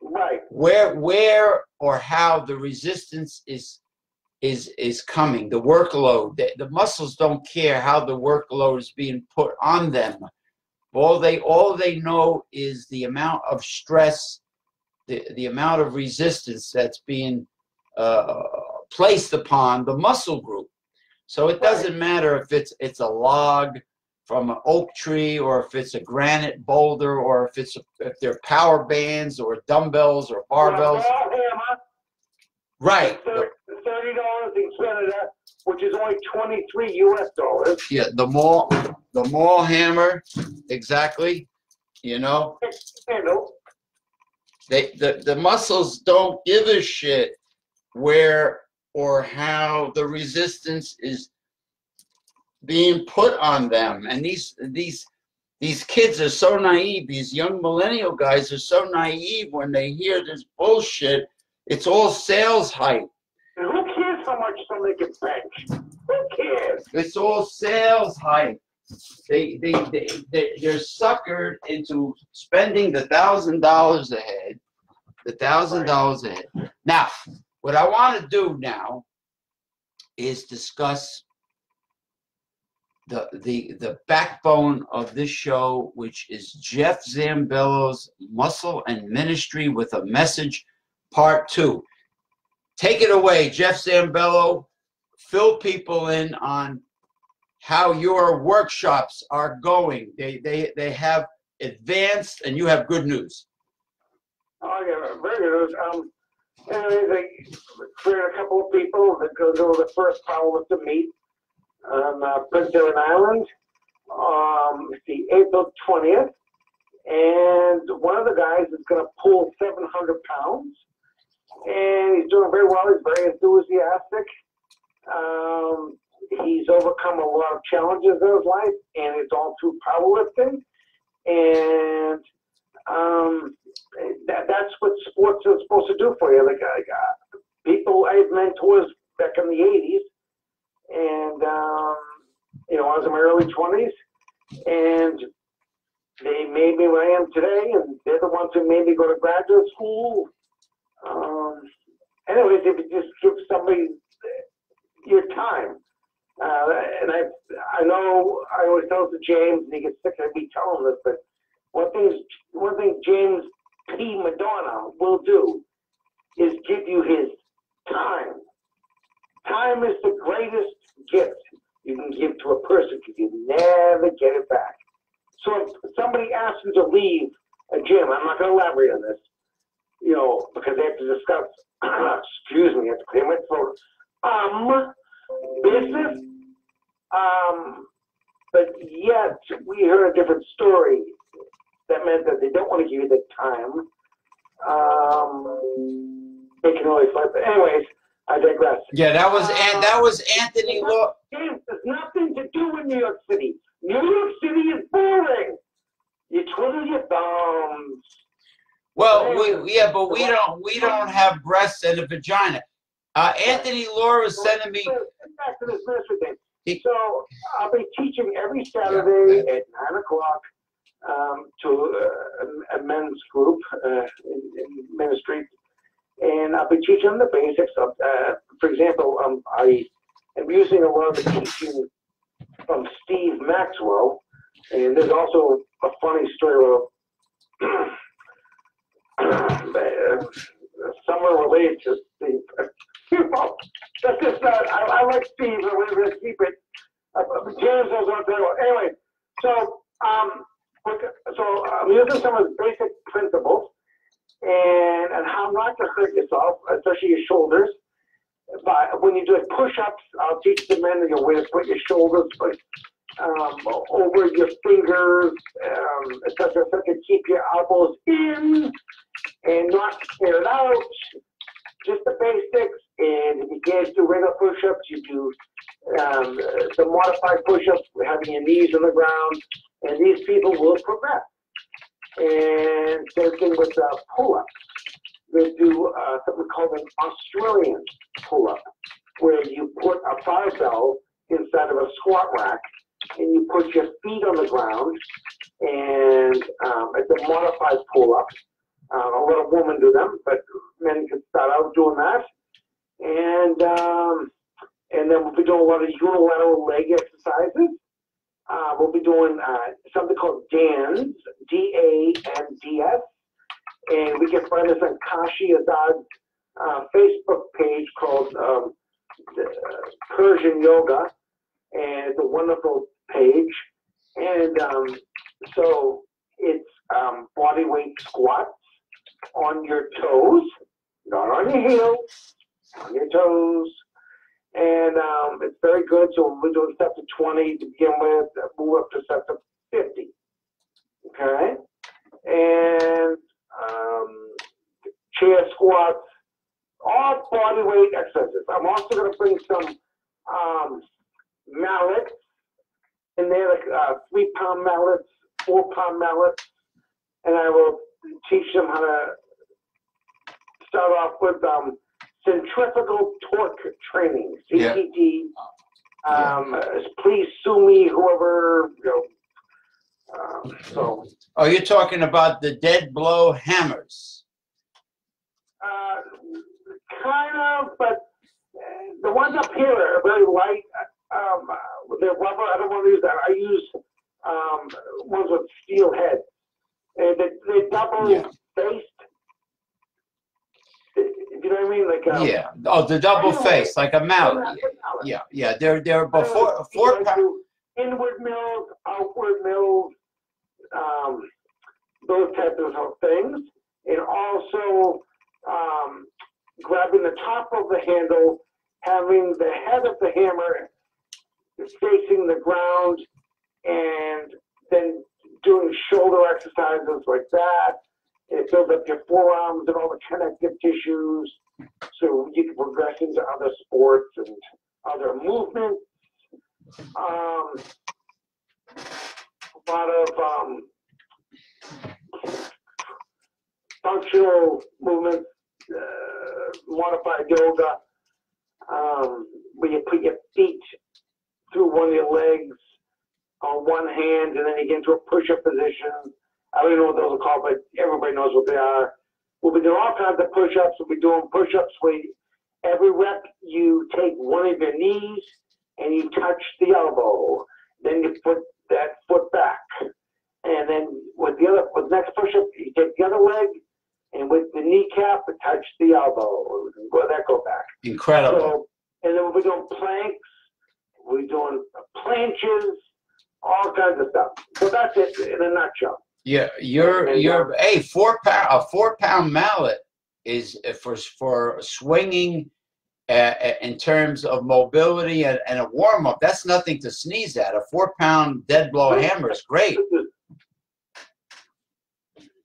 Right. where where or how the resistance is is is coming the workload. The, the muscles don't care how the workload is being put on them. All they all they know is the amount of stress the, the amount of resistance that's being uh, placed upon the muscle group. So it doesn't matter if it's it's a log from an oak tree or if it's a granite boulder or if it's if they're power bands or dumbbells or barbells. Right. Thirty dollars in Canada, which is only twenty-three US dollars. yeah the mall the mall hammer exactly you know? They the, the muscles don't give a shit where or how the resistance is being put on them. And these these these kids are so naive. These young millennial guys are so naive when they hear this bullshit. It's all sales hype. Who cares how much somebody can bench? Who cares? it's all sales hype. They they they, they they're suckered into spending the thousand dollars ahead the thousand dollars ahead. Now what i want to do now is discuss the the the backbone of this show which is jeff zambello's muscle and ministry with a message part two. Take it away jeff zambello. Fill people in on how your workshops are going. They they they have advanced and you have good news. Oh, yeah, very good. Um, and they created a couple of people that go to the first powerlifter to meet on uh, Prince Edward Island. Um, April 20th. And one of the guys is going to pull 700 pounds. And he's doing very well. He's very enthusiastic. Um, he's overcome a lot of challenges in his life, and it's all through powerlifting. And um, that, that's what sports is supposed to do for you. Like, like uh, people, I had mentors back in the 80s, and, um, you know, I was in my early 20s, and they made me what I am today, and they're the ones who made me go to graduate school. Um, anyways, if you just give somebody your time, uh, and I, I know I always tell it to James, and he gets sick of me telling this, but one thing, one thing James P. Madonna will do is give you his time. Time is the greatest gift you can give to a person because you never get it back. So if somebody asks you to leave a gym, I'm not going to elaborate on this, you know, because they have to discuss, excuse me, I have to clear my throat, um, business, um, but yet we heard a different story. That meant that they don't want to give you the time. Um, they can only fight. But anyways, I digress. Yeah, that was and that was Anthony Law. James, there's nothing to do in New York City. New York City is boring. You twiddle your thumbs. Well, we, yeah, but we don't we don't have breasts and a vagina. Uh, Anthony Law is sending me. Back to this ministry thing. So I'll be teaching every Saturday at nine o'clock um, to uh, a, a men's group uh, in, in ministry, and I'll be teaching them the basics of. Uh, for example, um, I am using a lot of the teaching from Steve Maxwell, and there's also a funny story of. uh, somewhere related to Steve. That's just not, I, I like Steve, and we're gonna keep it. Uh, uh, James I'm talking. Anyway, so, um, so I'm using some of the basic principles and, and how not to hurt yourself, especially your shoulders. But when you do push-ups, I'll teach the men your way to put your shoulders, put, um, over your fingers, um, et cetera, et keep your elbows in and not spread out. Just the basics. And if you can't do regular push-ups, you do um, the modified push-ups, having your knees on the ground, and these people will progress. And thing with uh, pull-ups. They do uh, something called an Australian pull-up, where you put a barbell inside of a squat rack, and you put your feet on the ground, and um, it's a modified pull-up. Uh, a lot of women do them, but men can start out doing that. And um, and then we'll be doing a lot of unilateral leg exercises. Uh, we'll be doing uh, something called DANDS, D-A-N-D-S. And we can find us on Kashi Azad's uh, Facebook page called um, Persian Yoga. And it's a wonderful page. And um, so it's um, body weight squats on your toes, not on your heels, on your toes. And um, it's very good. So we're doing step to 20 to begin with, move up to step to 50. Okay? And um, chair squats, all body weight exercises. I'm also going to bring some um, mallets in there, like uh, three pound mallets, four pound mallets, and I will teach them how to start off with um, centrifugal torque training, Yeah. CTT. Um, uh, please sue me, whoever, you know. Um, so, Oh, you're talking about the dead blow hammers. uh, kind of, but uh, the ones up here are very light. Um, they're rubber. I don't want to use that. I use um, ones with steel heads. And they, they're double Yeah. faced. You know what I mean? Like um, Yeah. Oh, the double face, like a mallet. Yeah, yeah. They're they're before four. Inward mills, outward mills, um, those types of things. And also, um, grabbing the top of the handle, having the head of the hammer facing the ground, and then doing shoulder exercises like that. It builds up your forearms and all the connective tissues, so you can progress into other sports and other movements. Um, a lot of um, functional movements, uh, modified yoga, um, where you put your feet through one of your legs on one hand, and then you get into a push-up position. I don't even know what those are called, but everybody knows what they are. We'll be doing all kinds of push-ups. We'll be doing push-ups where every rep you take one of your knees and you touch the elbow. Then you put that foot back. And then with the other, with the next push-up, you take the other leg and with the kneecap, touch the elbow. Go that go back. Incredible. So, and then we'll be doing planks, we're doing planches, all kinds of stuff. So that's it in a nutshell. Yeah, you're And, you're hey four pound a four pound mallet is for for swinging uh, in terms of mobility and, and a warm up. That's nothing to sneeze at. A four pound dead blow hammer is great.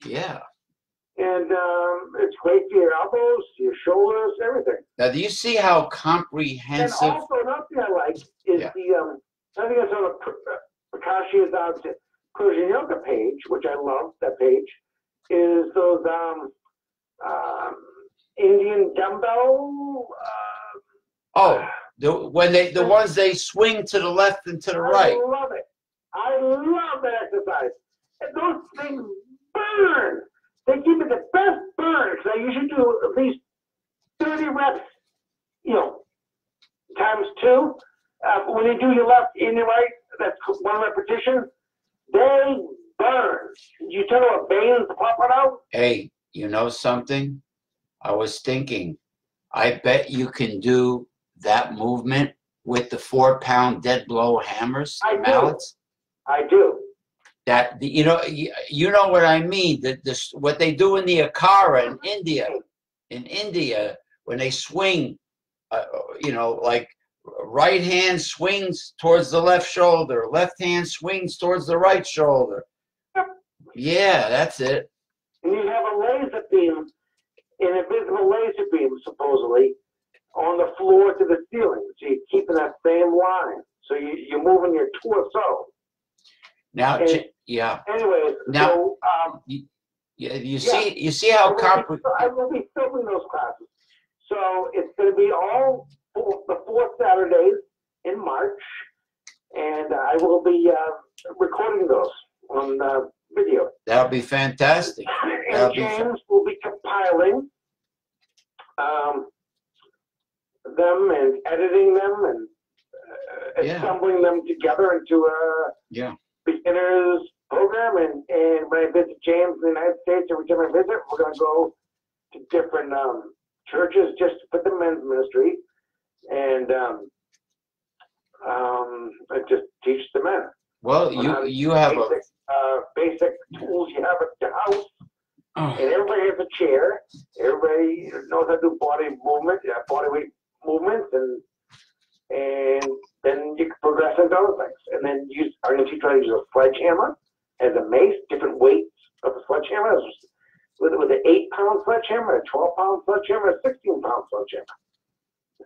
Yeah. And um, it's great for your elbows, your shoulders, everything. Now, do you see how comprehensive? And also, another thing I like is Yeah. the, um, I think it's on the Pr- uh, Prakashi's out Persian Yoga page, which I love, that page, is those um, um, Indian dumbbell. Uh, Oh, the, when they the ones they swing to the left and to the right. I love it. I love that exercise. And those things burn. They give me the best burn because I usually do at least 30 reps, you know, times two. Uh, when you do your left and your right, that's one repetition. They burn. You tell what veins pop it out? Hey, you know something? I was thinking, I bet you can do that movement with the four pound dead blow hammers, I the do. mallets. I do. That the, you know, you, you know what I mean. That this what they do in the Akhara in India, in India when they swing, uh, you know, like right hand swings towards the left shoulder, left hand swings towards the right shoulder. Yeah, that's it. And you have a laser beam, an invisible laser beam, supposedly, on the floor to the ceiling. So you're keeping that same line. So you, you're moving your torso. Now, And- yeah, Anyways, Now- so um, you, you see, you see how will I will be filming those classes. So it's going to be all four, the four Saturdays in March, and I will be uh, recording those on uh, video. that'll be fantastic. And That'll be James will be compiling um, them and editing them and uh, Yeah. assembling them together into a Yeah. beginner's program. And, and when I visit James in the United States, every time I visit, we're going to go to different um, churches just for the men's ministry and um, um, and just teach the men Well, you you have a basic, uh, basic tools you have at the house. oh, And everybody has a chair. Everybody knows how to do body movement, yeah, body weight movements, and and then you can progress into other things. And then use I'm going to teach you how to use a sledgehammer as a mace, different weights of the sledgehammer. With, with an eight pound sledgehammer, a 12 pound sledgehammer, a 16 pound sledgehammer.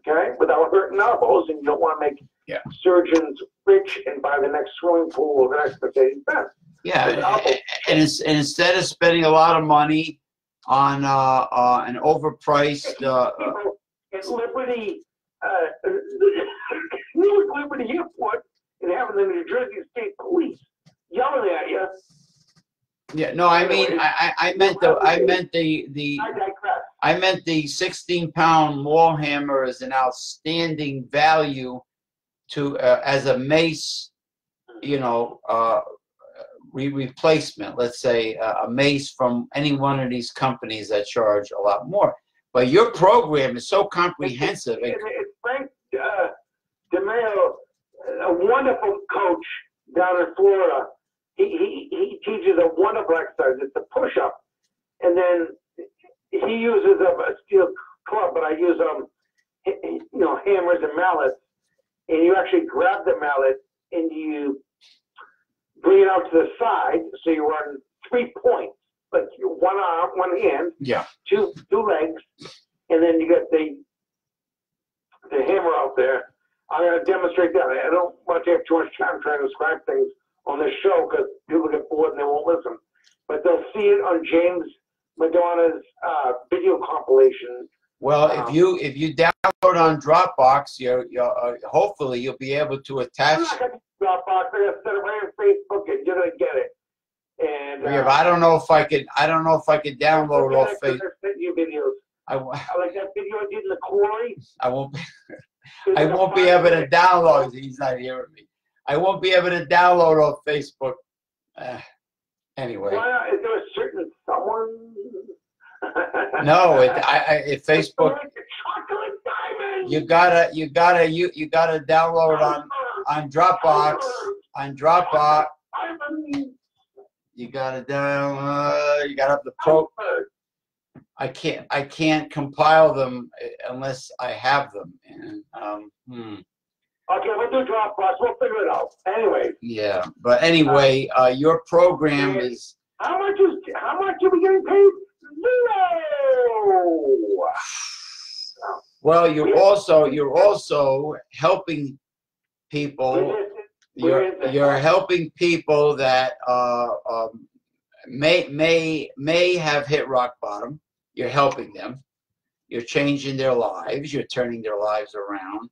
Okay? Without hurting elbows, and you don't want to make Yeah. surgeons rich and buy the next swimming pool of an expectating fence. yeah, and it's and instead of spending a lot of money on uh, uh, an overpriced uh, uh, people at Liberty, uh, Newark Liberty Airport and having the New Jersey State Police yelling at you. yeah no I mean I, I I meant the I meant the the I meant the 16 pound wall hammer is an outstanding value to uh, as a mace, you know, uh, re- replacement. Let's say uh, a mace from any one of these companies that charge a lot more. But your program is so comprehensive. And, it's Frank uh, DeMeo, a wonderful coach down in Florida. He, he, he teaches a wonderful exercise. It's a push up. And then he uses a, a steel club, but I use um, you know, hammers and mallets. And you actually grab the mallet and you bring it out to the side, so you're on three points, like one arm, one hand, yeah, two two legs, and then you got the the hammer out there. I'm going to demonstrate that. I don't want to have too much time trying to describe things on this show because people get bored and they won't listen. But they'll see it on James Madonna's uh, video compilation. well, Wow. if you if you download on Dropbox, you you uh, hopefully you'll be able to I'm attach. not going to Dropbox. I'm going to set it right on Facebook and you're to get it. And uh, Yeah, I don't know if I could. I don't know if I could download off I Facebook. you videos. I, I like that video I did in the quarry. I won't. be- I won't be able to download. He's not hearing me. I won't be able to download off Facebook. Uh, anyway? Is there someone? No. It, I, I, if Facebook, Like a chocolate diamond. you gotta, you gotta, you, you gotta download on on Dropbox. On Dropbox, you gotta down. Uh, you gotta have the pro. I can't. I can't compile them unless I have them. And um, hmm, Okay, we'll do Dropbox. We'll figure it out. Anyway, yeah. But anyway, uh, your program is how much is how much are we getting paid? Well. You're also you're also helping people. You're you're helping people that uh, um, may may may have hit rock bottom. You're helping them. You're changing their lives. You're turning their lives around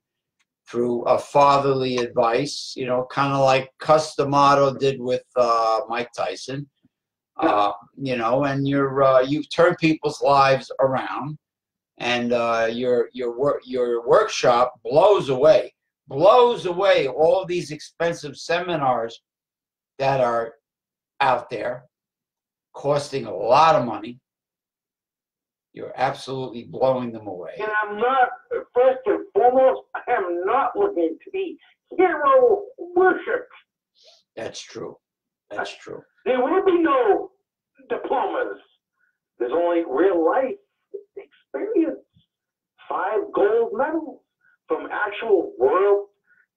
through a fatherly advice. You know, kind of like Cus D'Amato did with uh, Mike Tyson. Uh, you know, and you're uh, you've turned people's lives around, and uh, your your work your workshop blows away blows away all these expensive seminars that are out there costing a lot of money. You're absolutely blowing them away. And I'm not, first and foremost, I am not looking to be hero worshipped. That's true. That's true. There will be no diplomas. There's only real life experience. Five gold medals from actual world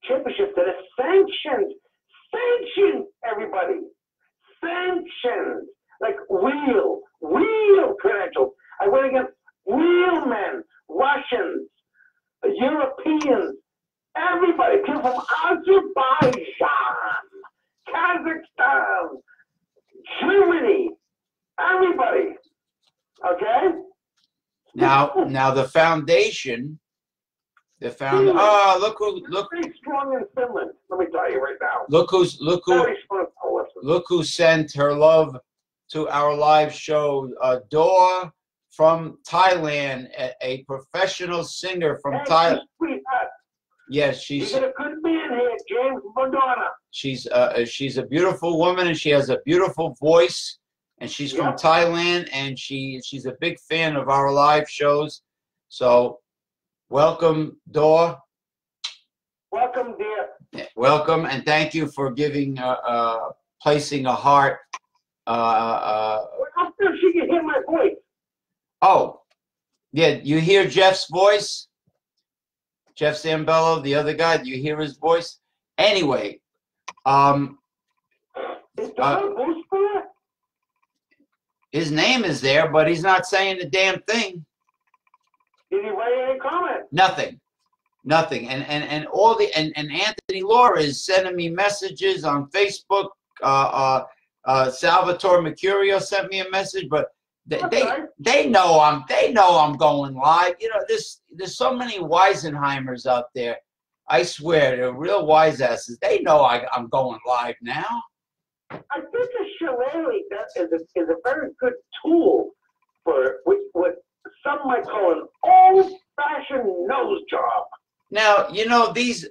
championships that are sanctioned. Sanctioned, everybody. Sanctioned. Like real, real credentials. I went against real men, Russians, Europeans, everybody. People from Azerbaijan, Kazakhstan, Germany, everybody. Okay? Now, now the foundation, the found. Oh, look who look Very strong in Finland, let me tell you right now. look who's look who look who sent her love to our live show. Uh, Dor from Thailand, a, a professional singer from Thailand. Yes, you she's got a good man here, James Madonna. she's uh, she's a beautiful woman and she has a beautiful voice and she's from Thailand and she she's a big fan of our live shows. So welcome, Dor. Welcome, dear. Welcome and thank you for giving uh, uh placing a heart. Uh, uh, How come she can hear my voice? oh, yeah, you hear Jeff's voice? Jeff Zambello, the other guy, do you hear his voice? Anyway, um, Uh, Donald Bush there? his name is there, but he's not saying a damn thing. Did he write any comment? Nothing. Nothing. And and and all the and, and Anthony Laura is sending me messages on Facebook. Uh uh uh Salvatore Mercurio sent me a message, but they, they Okay. they know I'm they know I'm going live. You know, there's there's so many Weisenheimers out there. I swear, they're real wise asses. They know I, I'm going live now. I think a shillelagh that is a, is a very good tool for what, what some might call an old-fashioned nose job. Now, you know, these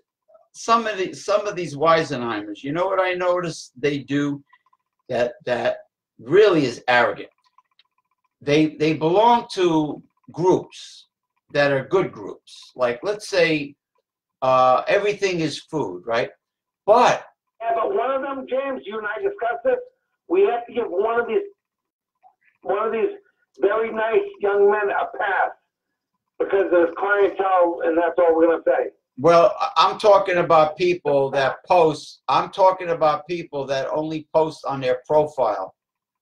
some of the some of these Weisenheimers, you know what I notice they do that that really is arrogant. They they belong to groups that are good groups. Like let's say uh, everything is food, right? But Yeah, but one of them, James, you and I discussed this. We have to give one of these, one of these very nice young men a pass because there's clientele, and that's all we're gonna say. well, I'm talking about people that post. I'm talking about people that only post on their profile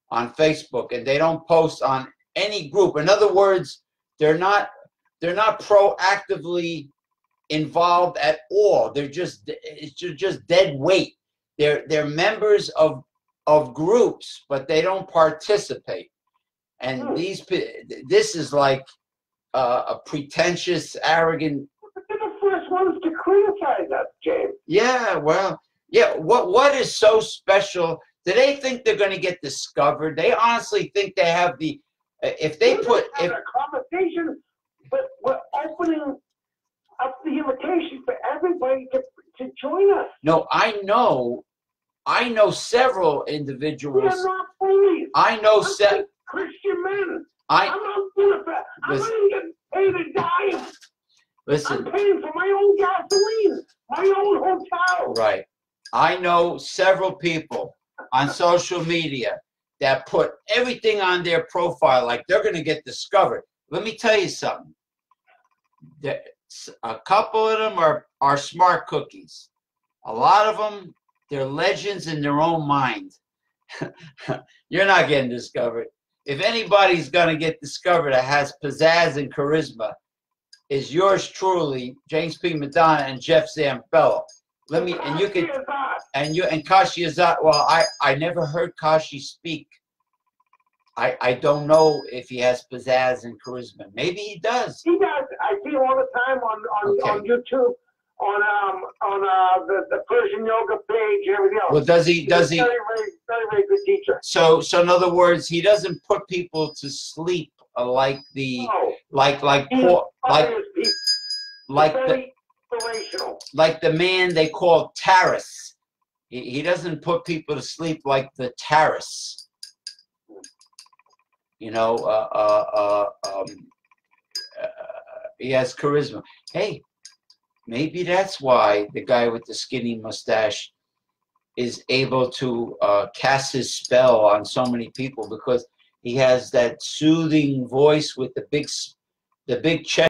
on Facebook and they don't post on any group. In other words, they're not they're not proactively involved at all. They're just it's ju- just dead weight. They're they're members of of groups, but they don't participate. And Hmm. these this is like uh, a pretentious, arrogant. They're the first ones to criticize us, James. Yeah, well, yeah. What what is so special? Do they think they're going to get discovered? They honestly think they have the. Uh, if they We're put if a conversation, but we're opening up the invitation for everybody to, to join us. no, I know, I know several We are individuals. not bullies. I know I'm se- just Christian men. I I'm not doing it I'm not even paid a dime. I'm paying for my own gasoline, my own hotel. Right. I know several people on social media that put everything on their profile like they're going to get discovered. Let me tell you something. a couple of them are are smart cookies. A lot of them, they're legends in their own mind. You're not getting discovered. If anybody's gonna get discovered that has pizzazz and charisma, is yours truly, James P. Madonna and Jeff Zambello. Let me and you can and you and Kashi is that Well, I I never heard Kashi speak. I I don't know if he has pizzazz and charisma. Maybe he does. He does. I see him all the time on on, Okay. on YouTube, on um on uh the, the Persian yoga page, everything else. Well, does he? Does He's he? Very very very very good teacher. So so in other words, he doesn't put people to sleep like the Oh, like like Paul, like like the inspirational. like the man they call Taris. He, he doesn't put people to sleep like the Taris. You know, uh, uh, uh, um, uh, he has charisma. Hey, maybe that's why the guy with the skinny mustache is able to uh, cast his spell on so many people because he has that soothing voice with the big, the big chest.